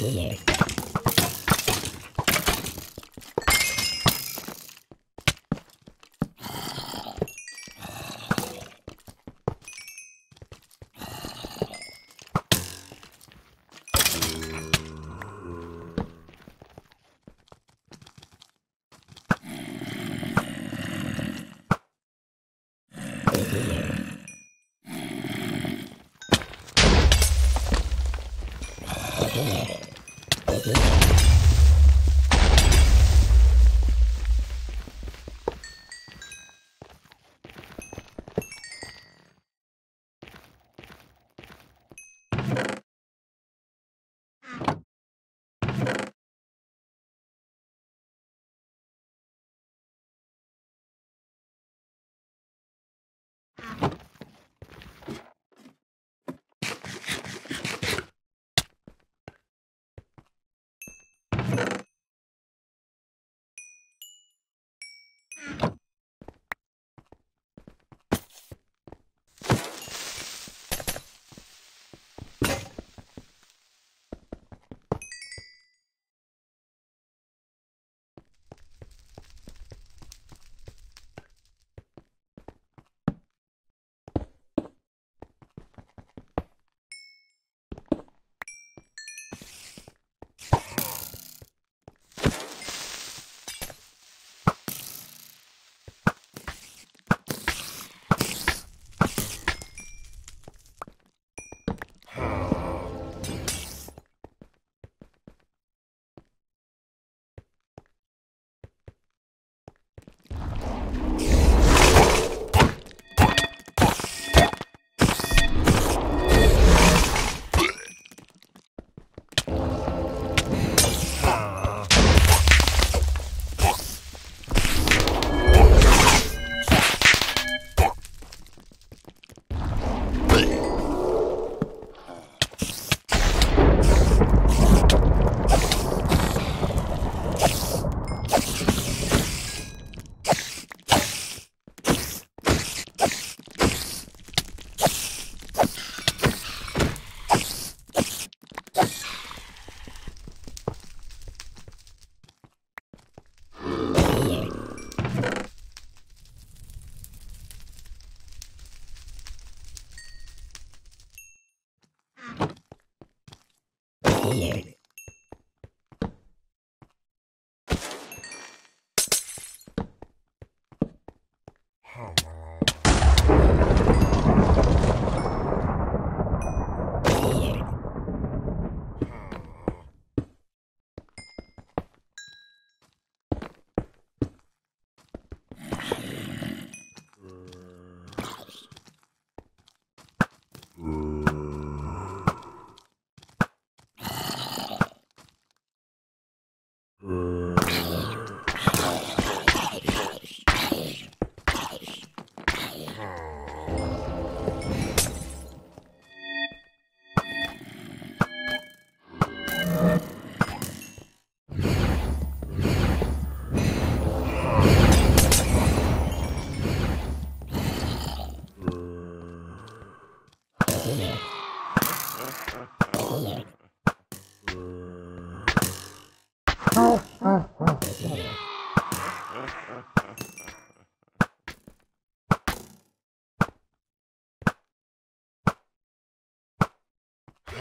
Here.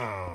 Oh.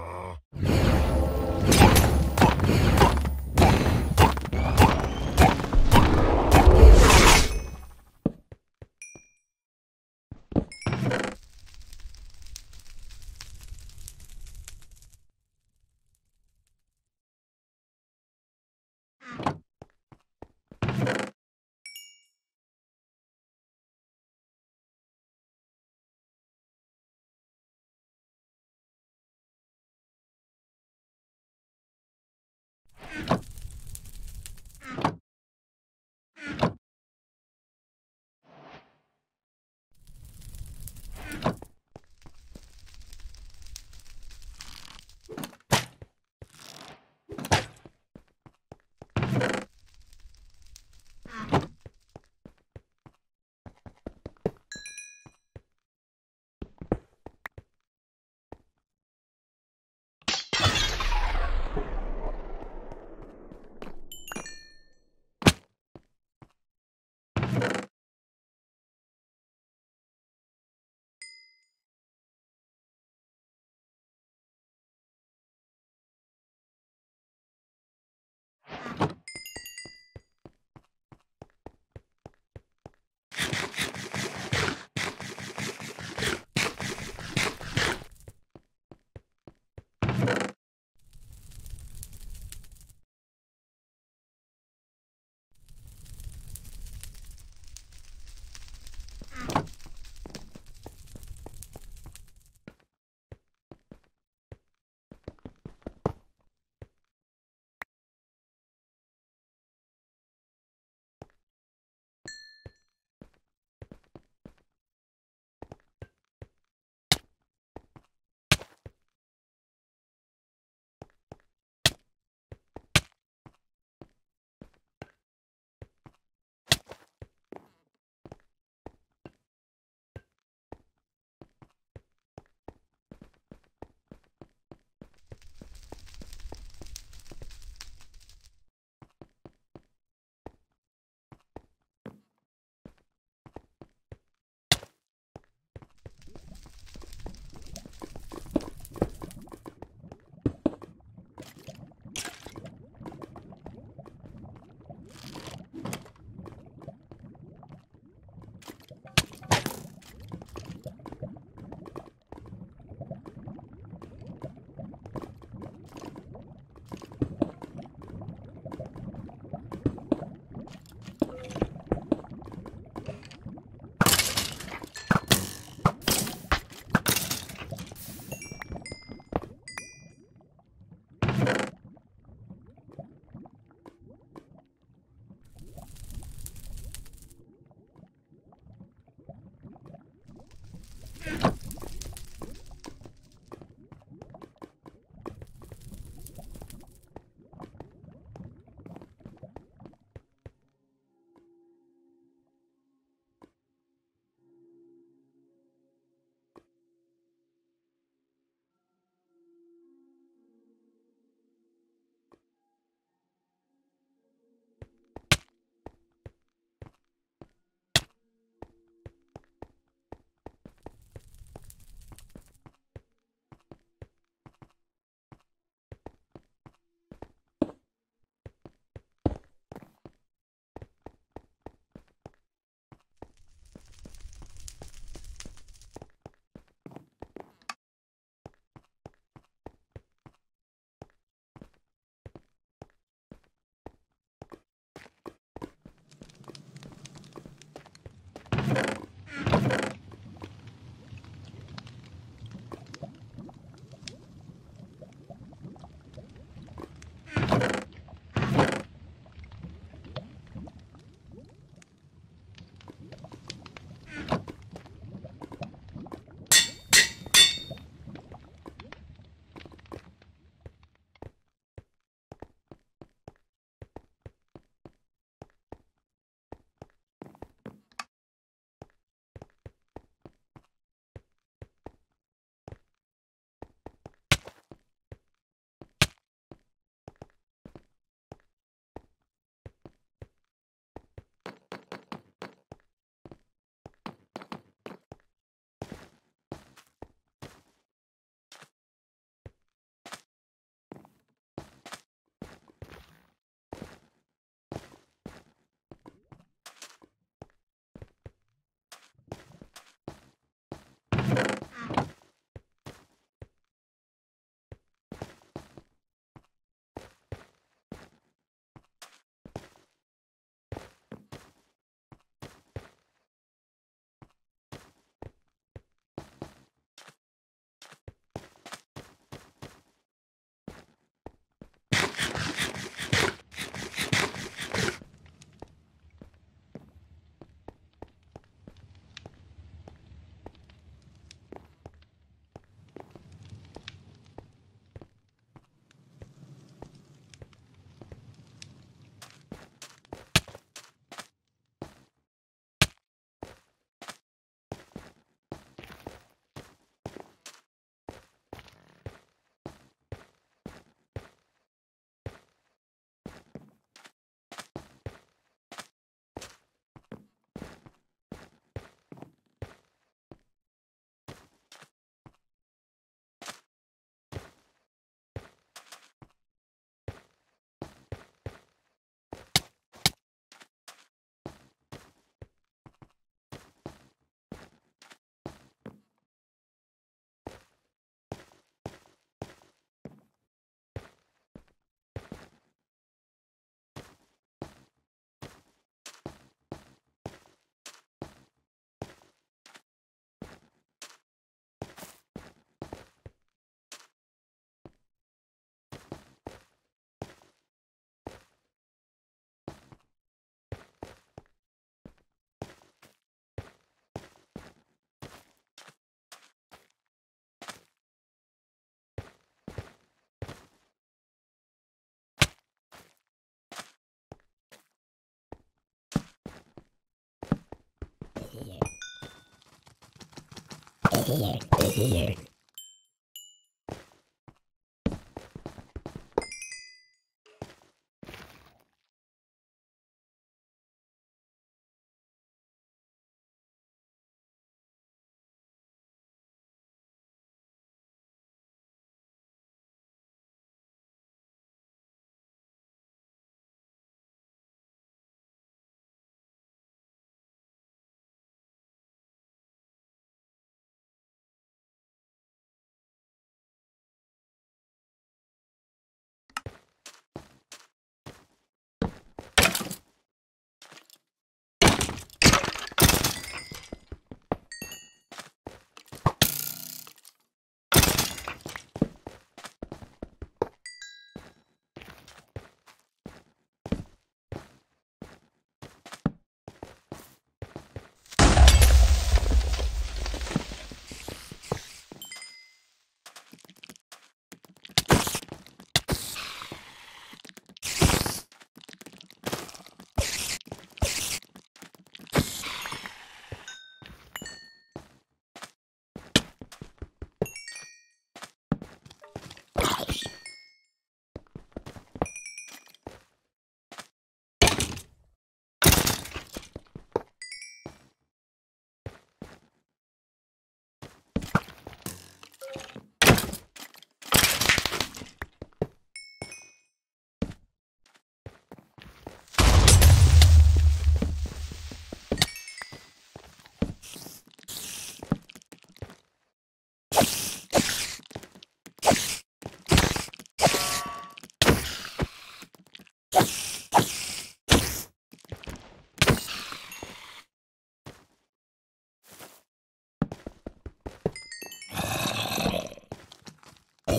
Here, here. Here.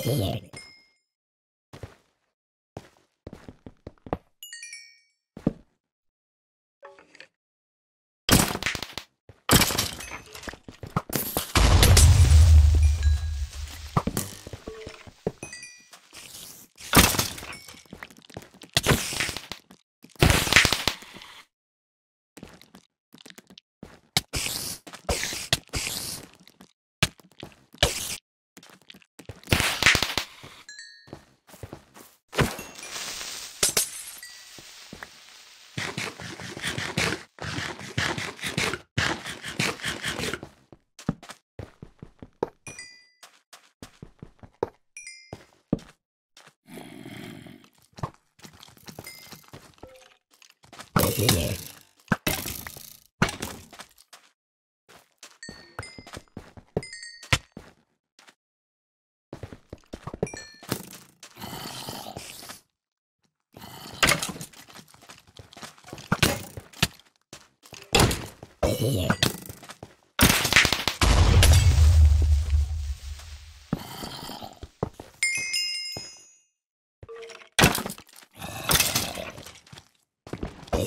Here. Here.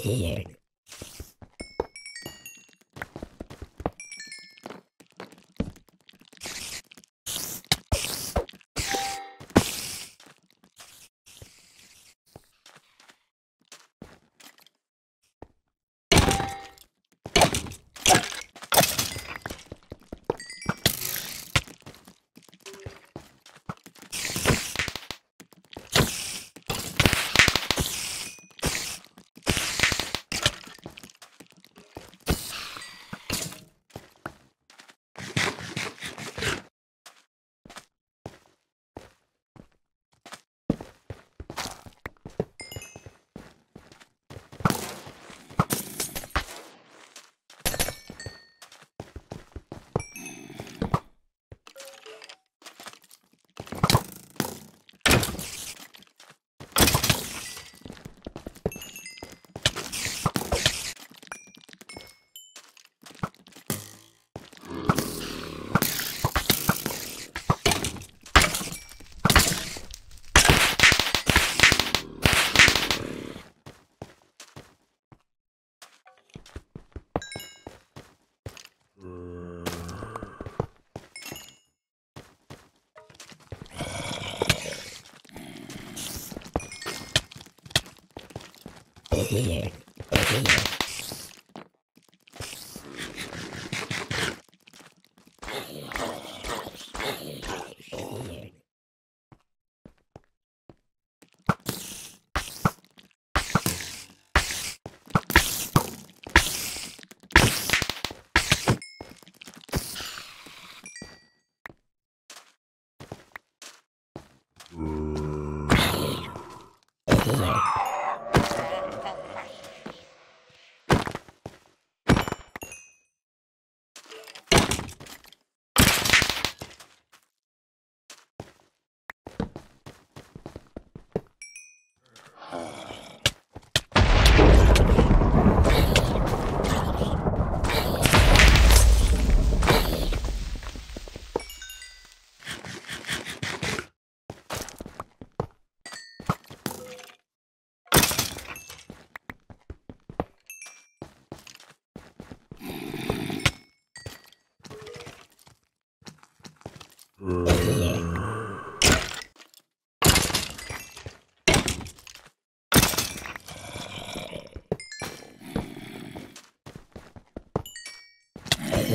Here. Here. here.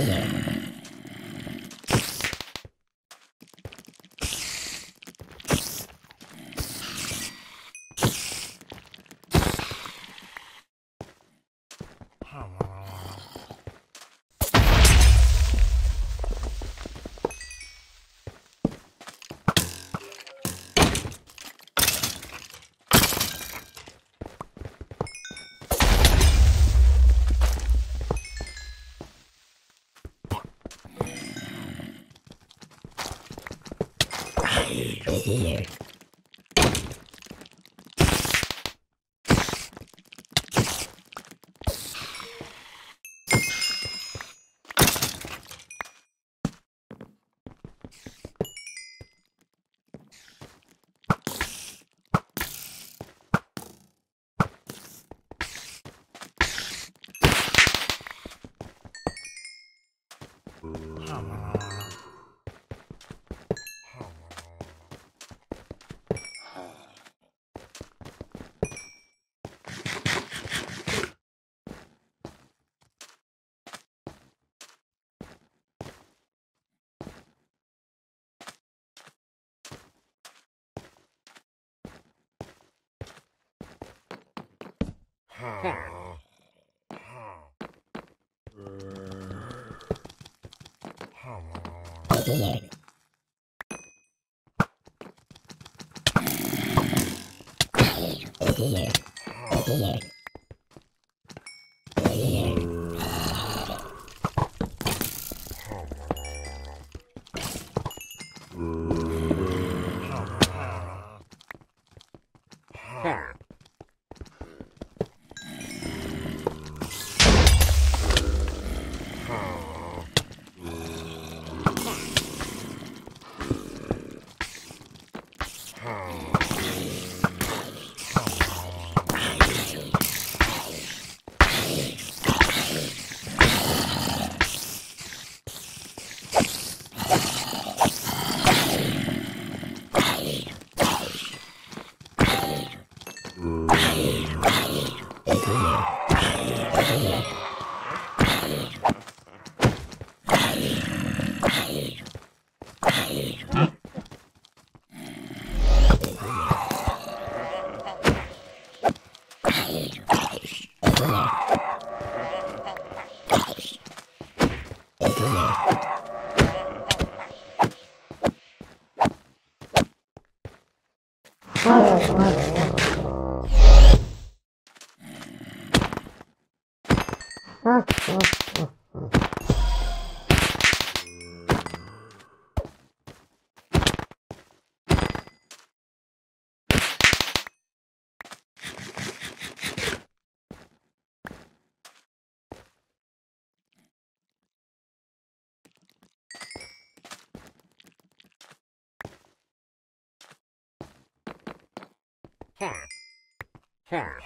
Here. Here. Yeah. Yeah. 十万人。Here.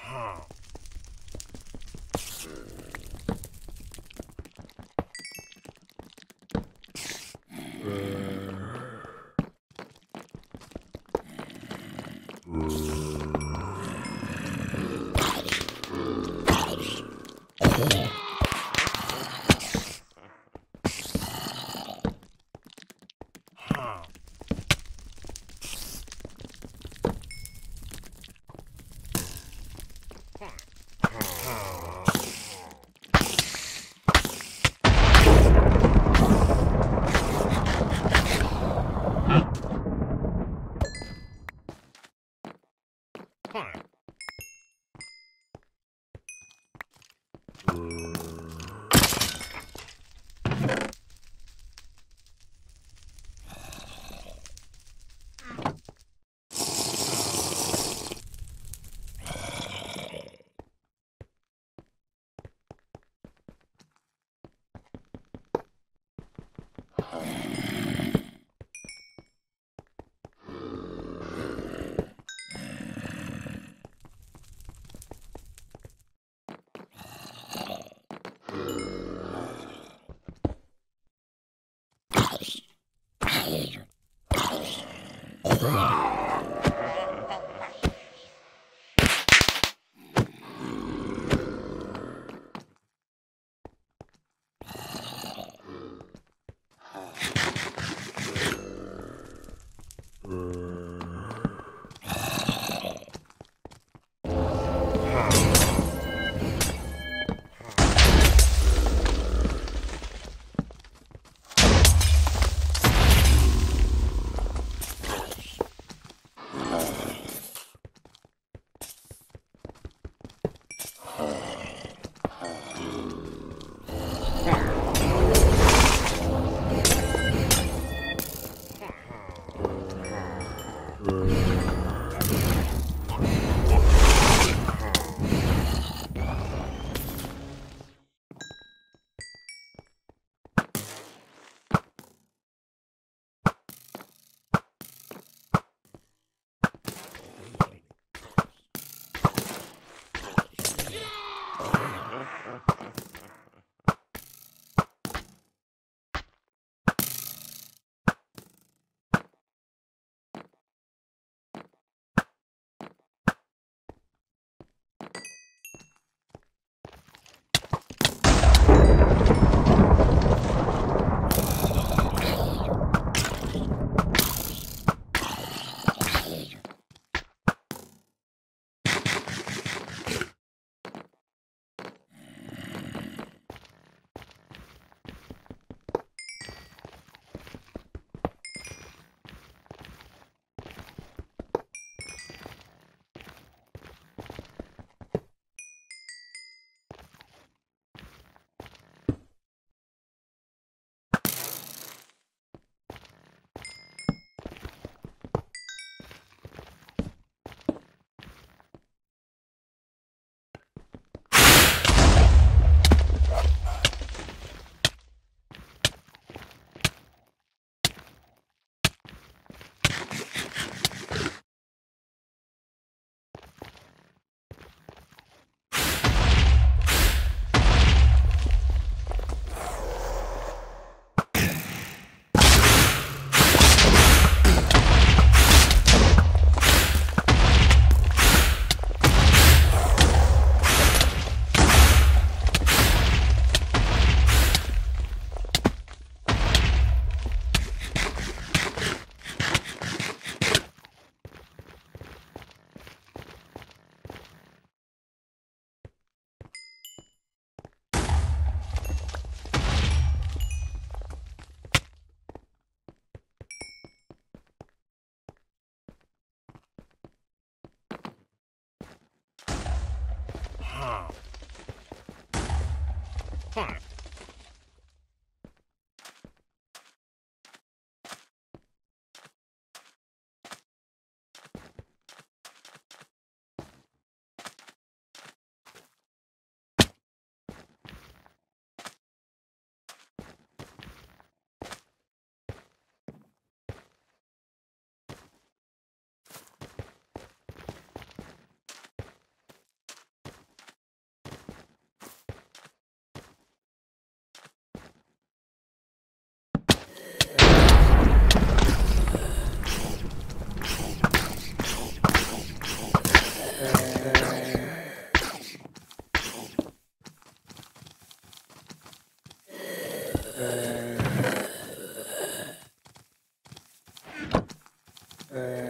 uh,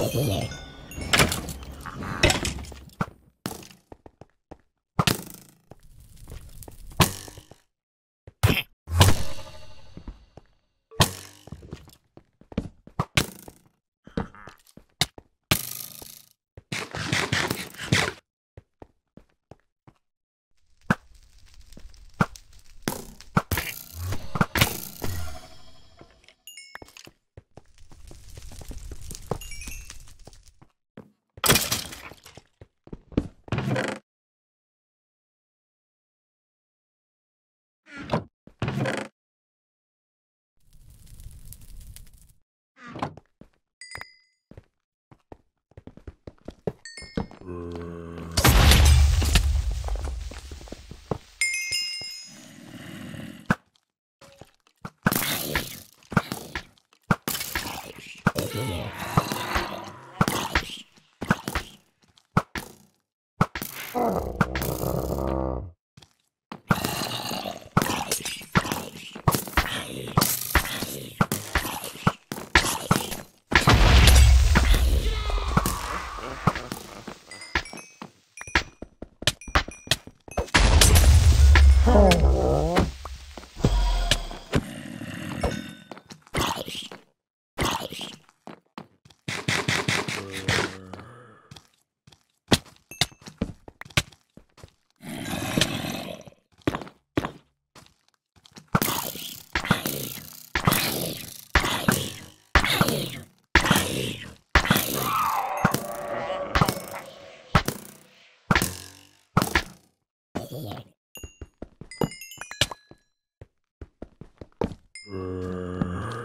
Oh, Here. Here.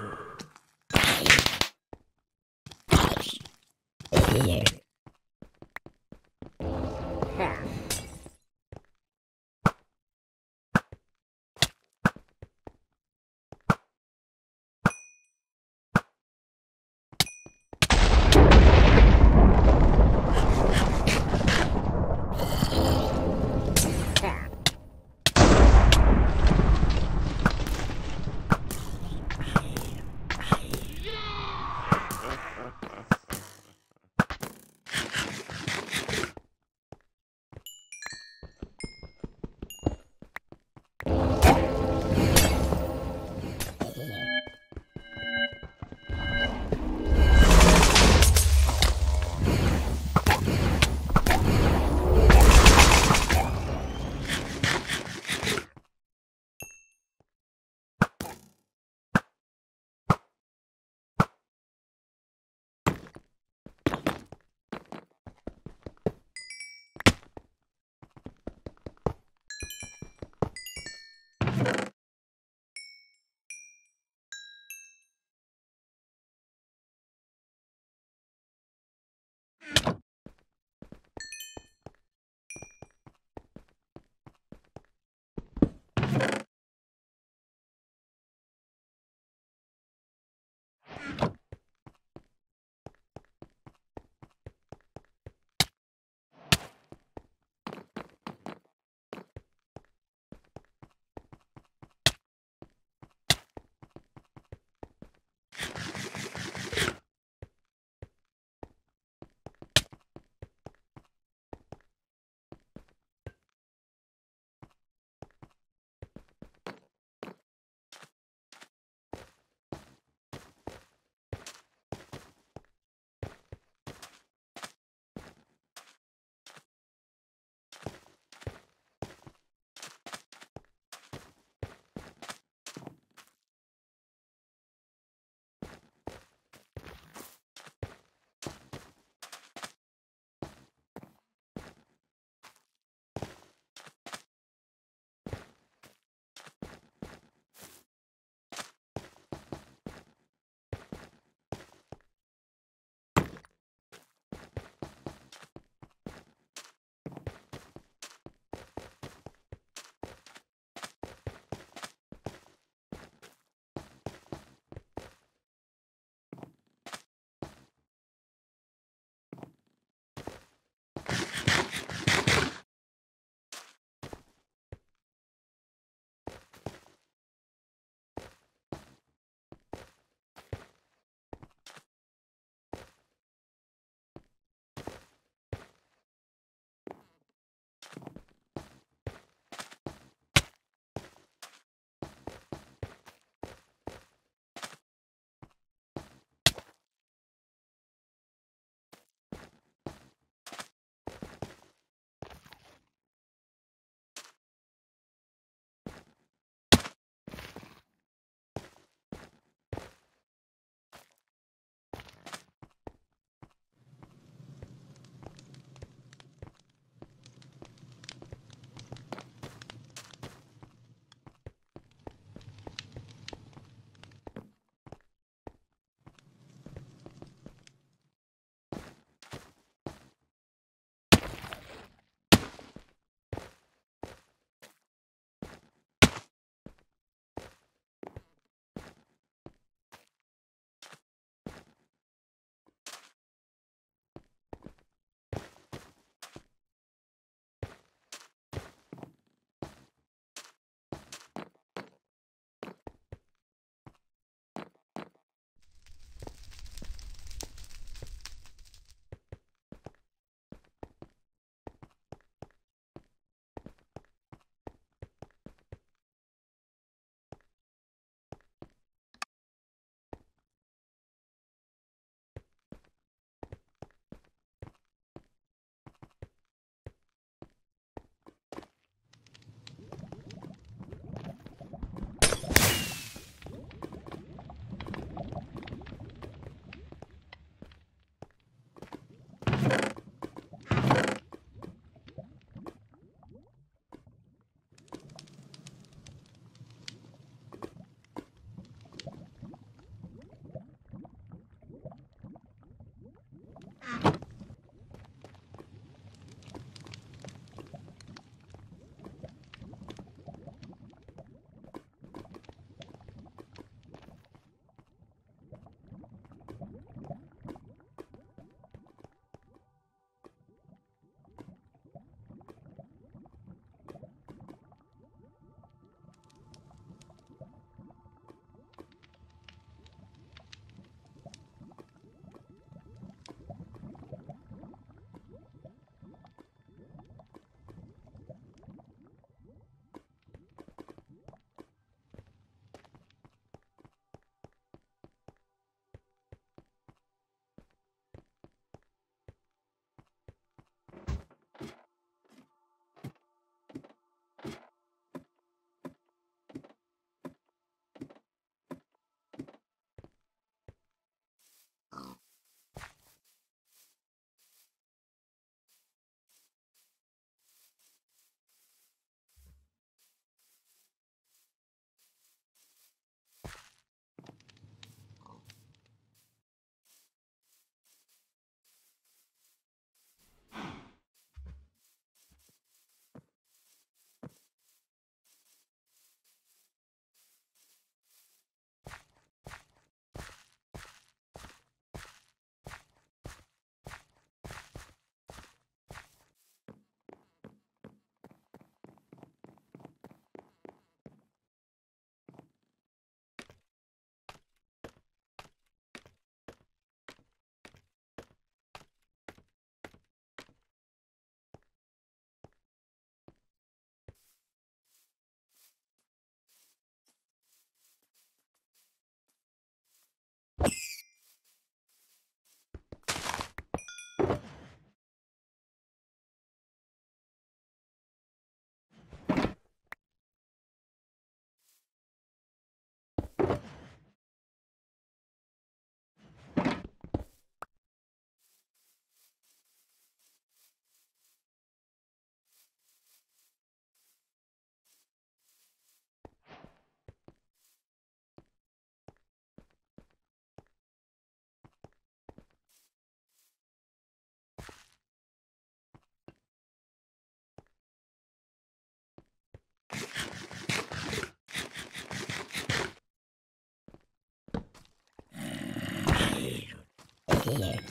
weird.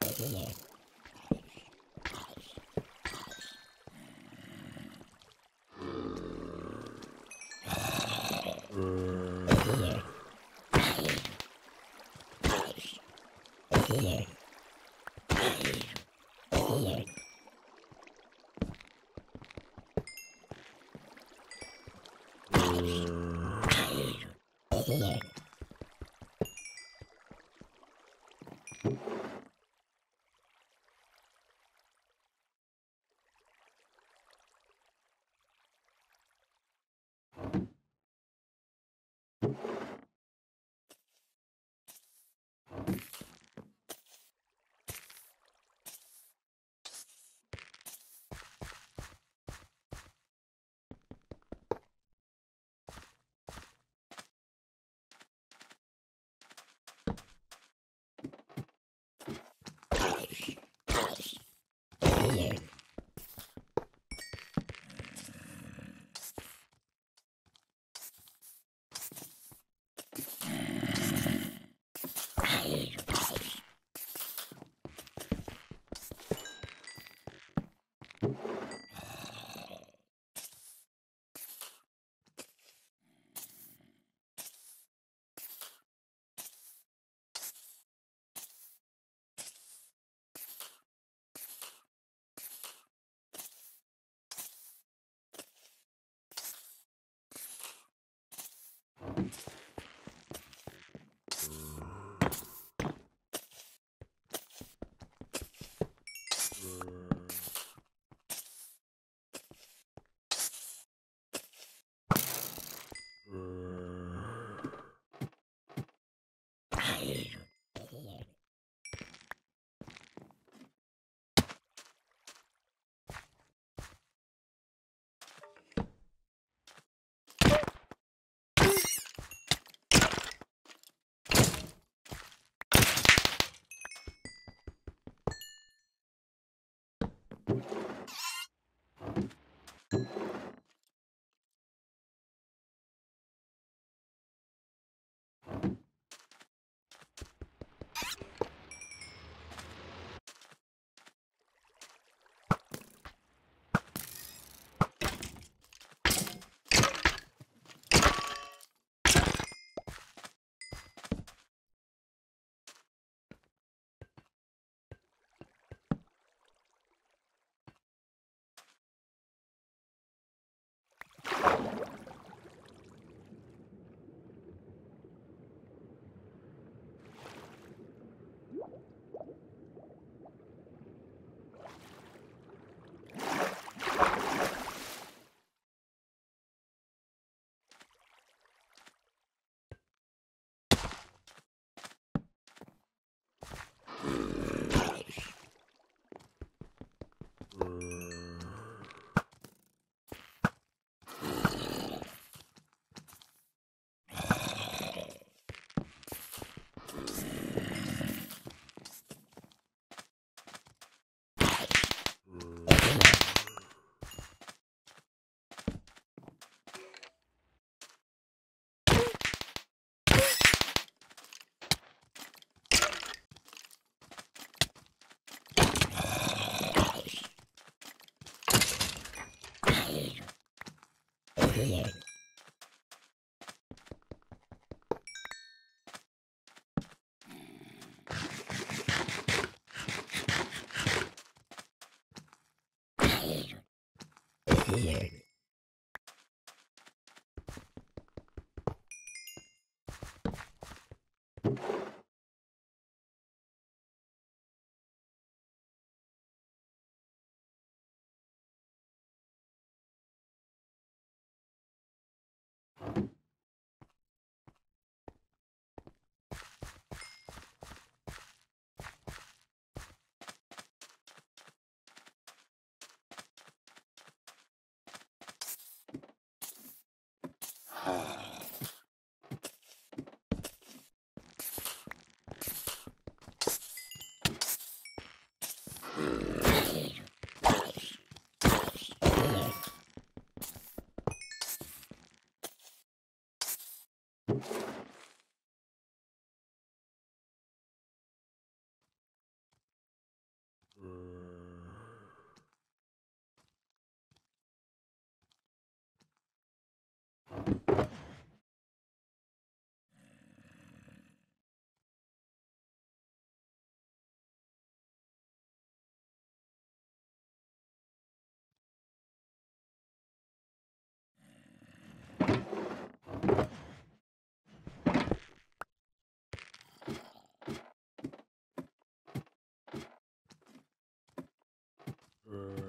That's Uh... Yeah. Period. Period. Here.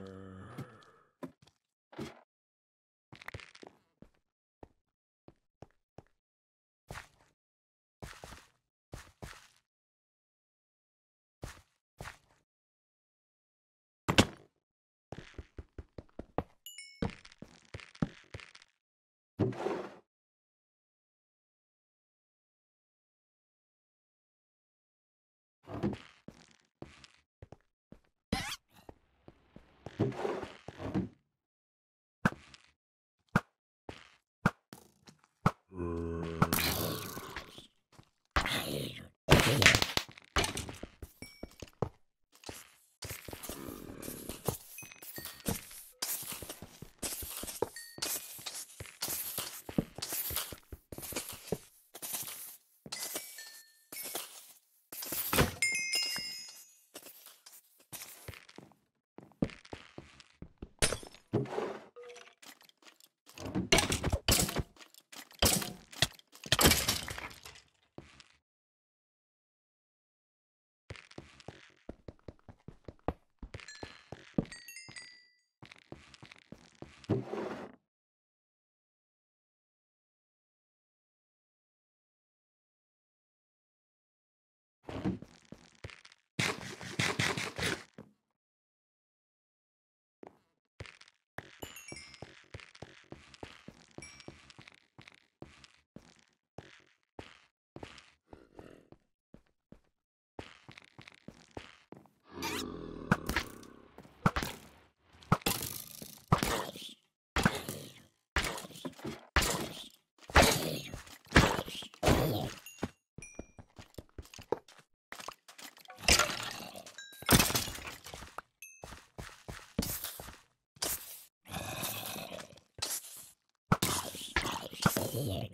Here.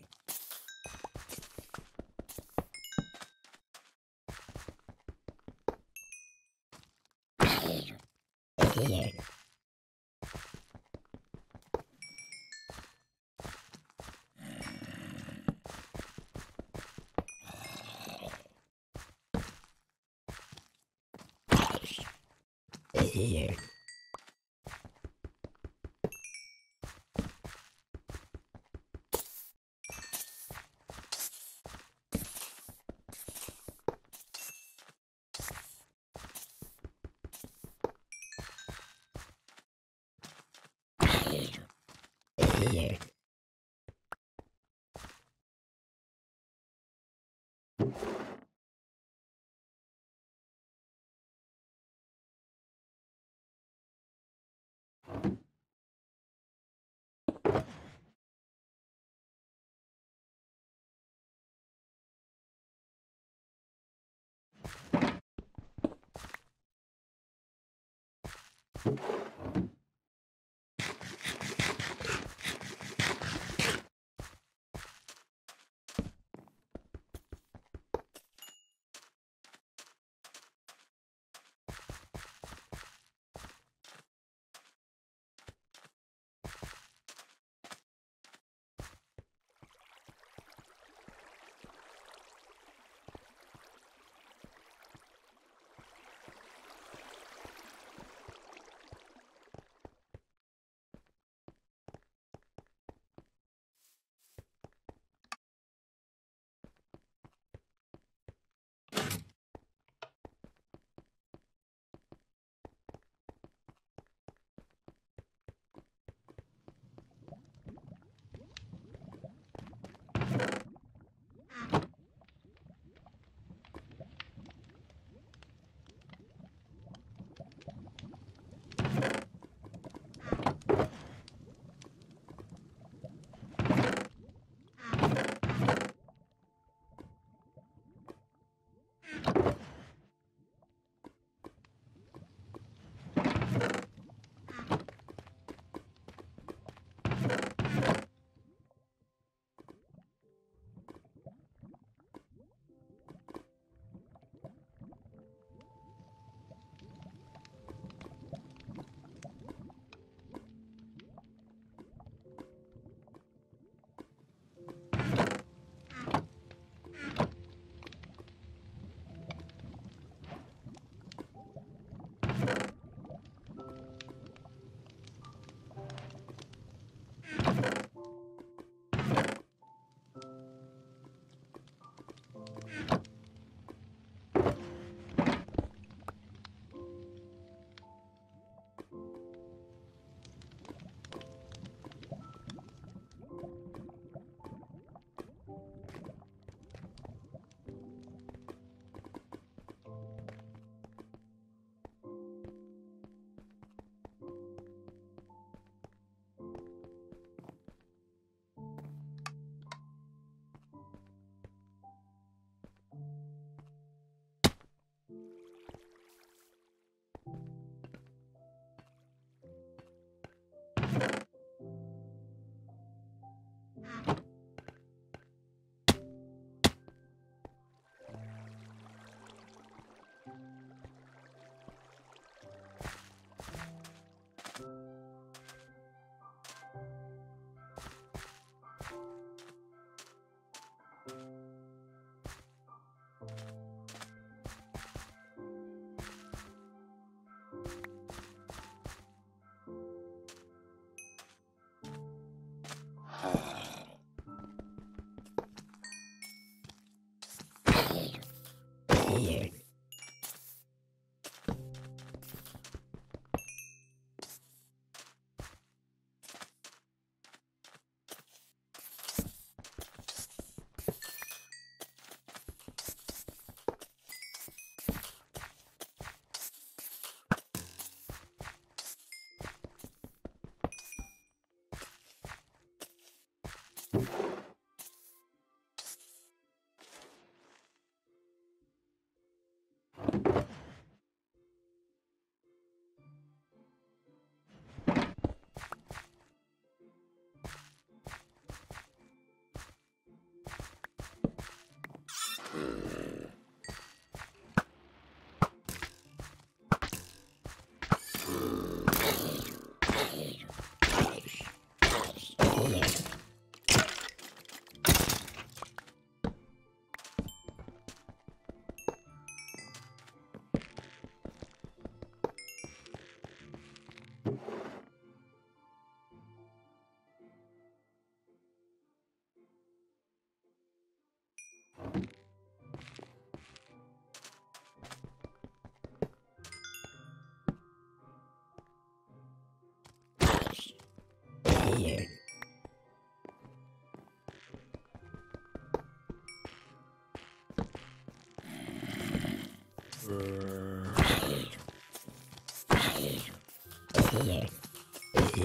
Here. Here. あっ。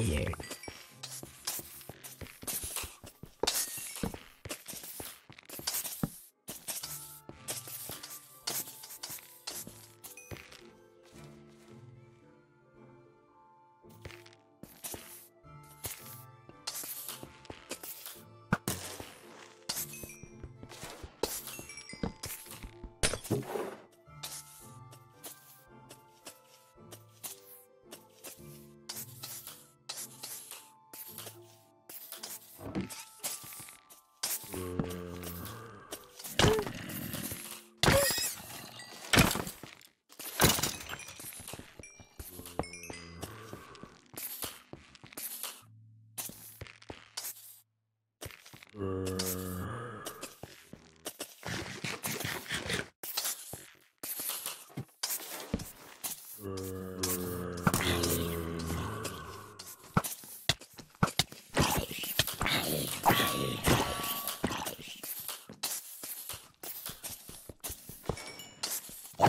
爷。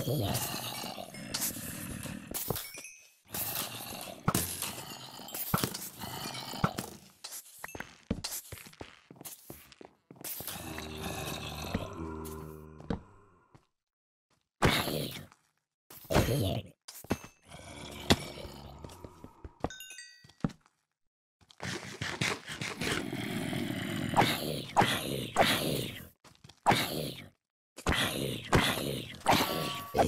Yeah.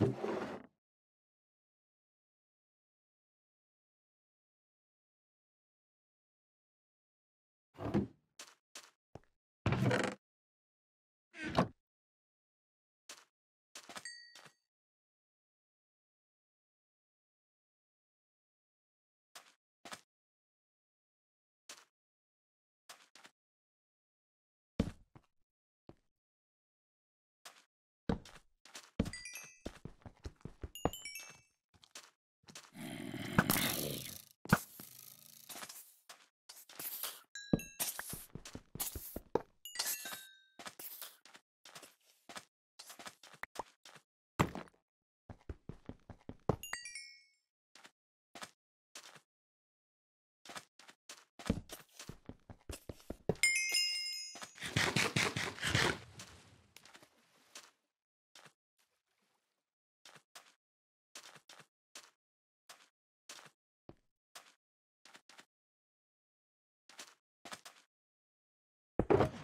you you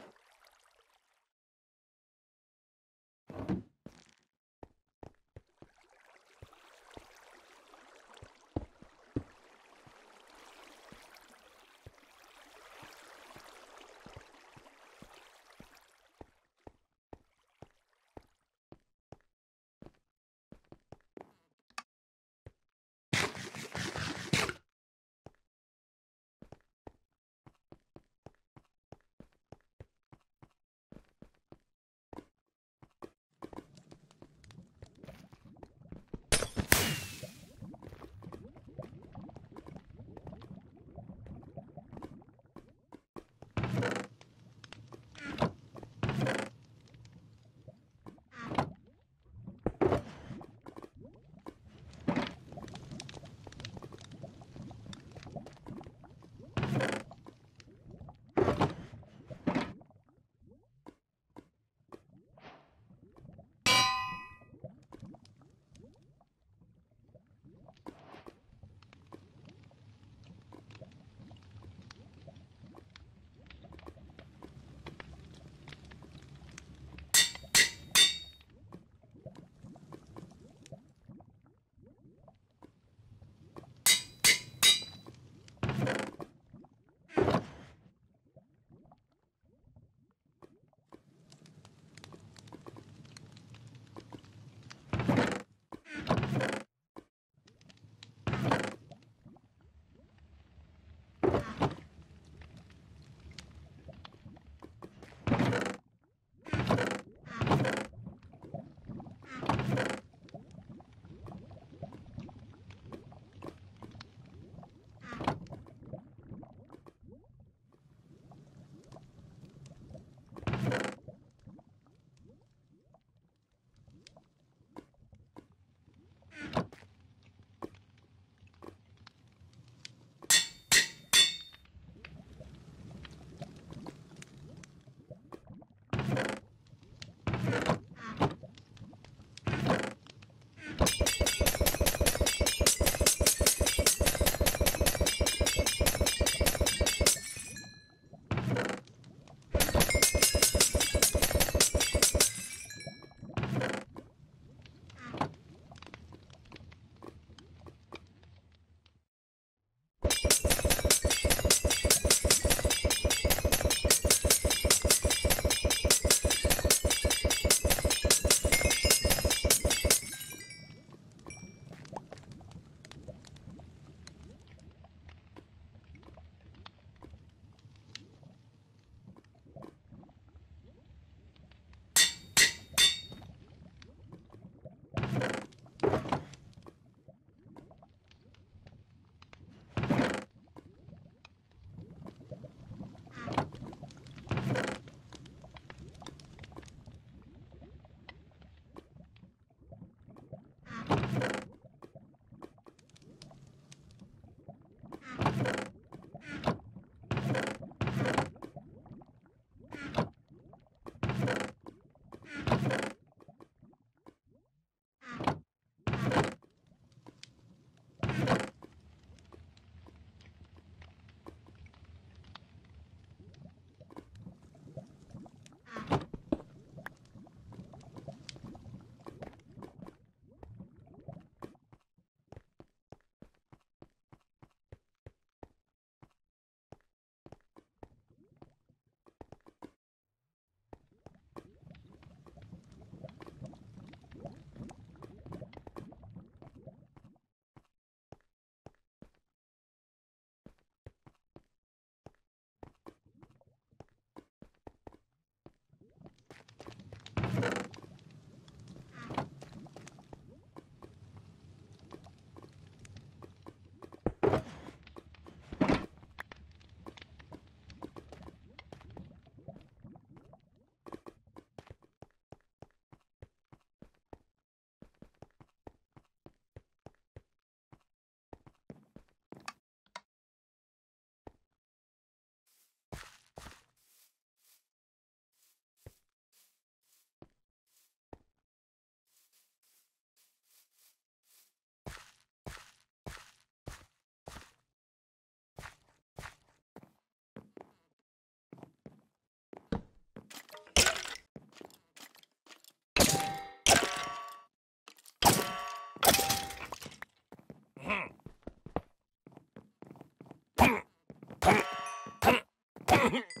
Mm-hmm.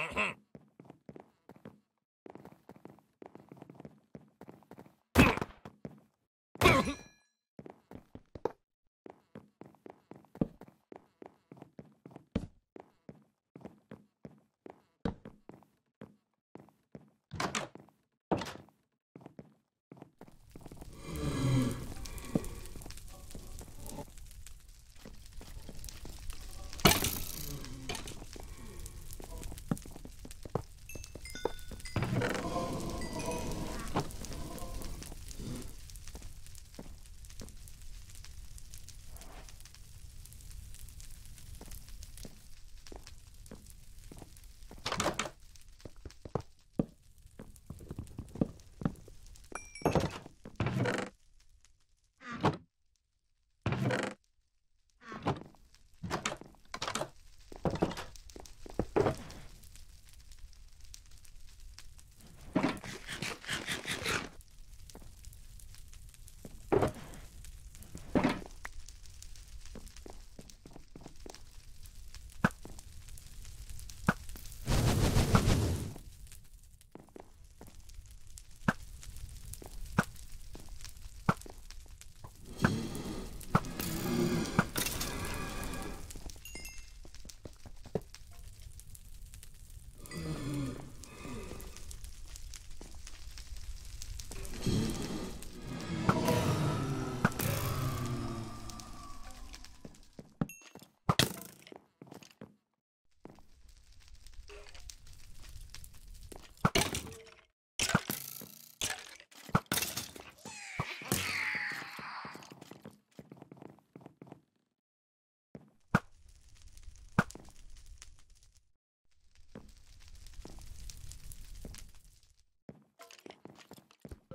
Mm-hmm.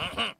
Uh-huh.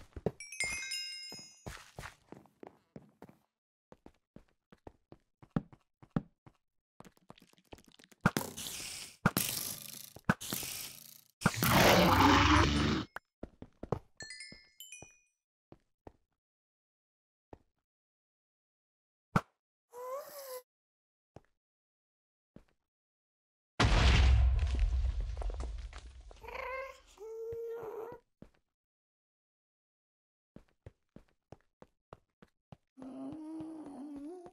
Mm-hmm.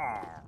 Huh.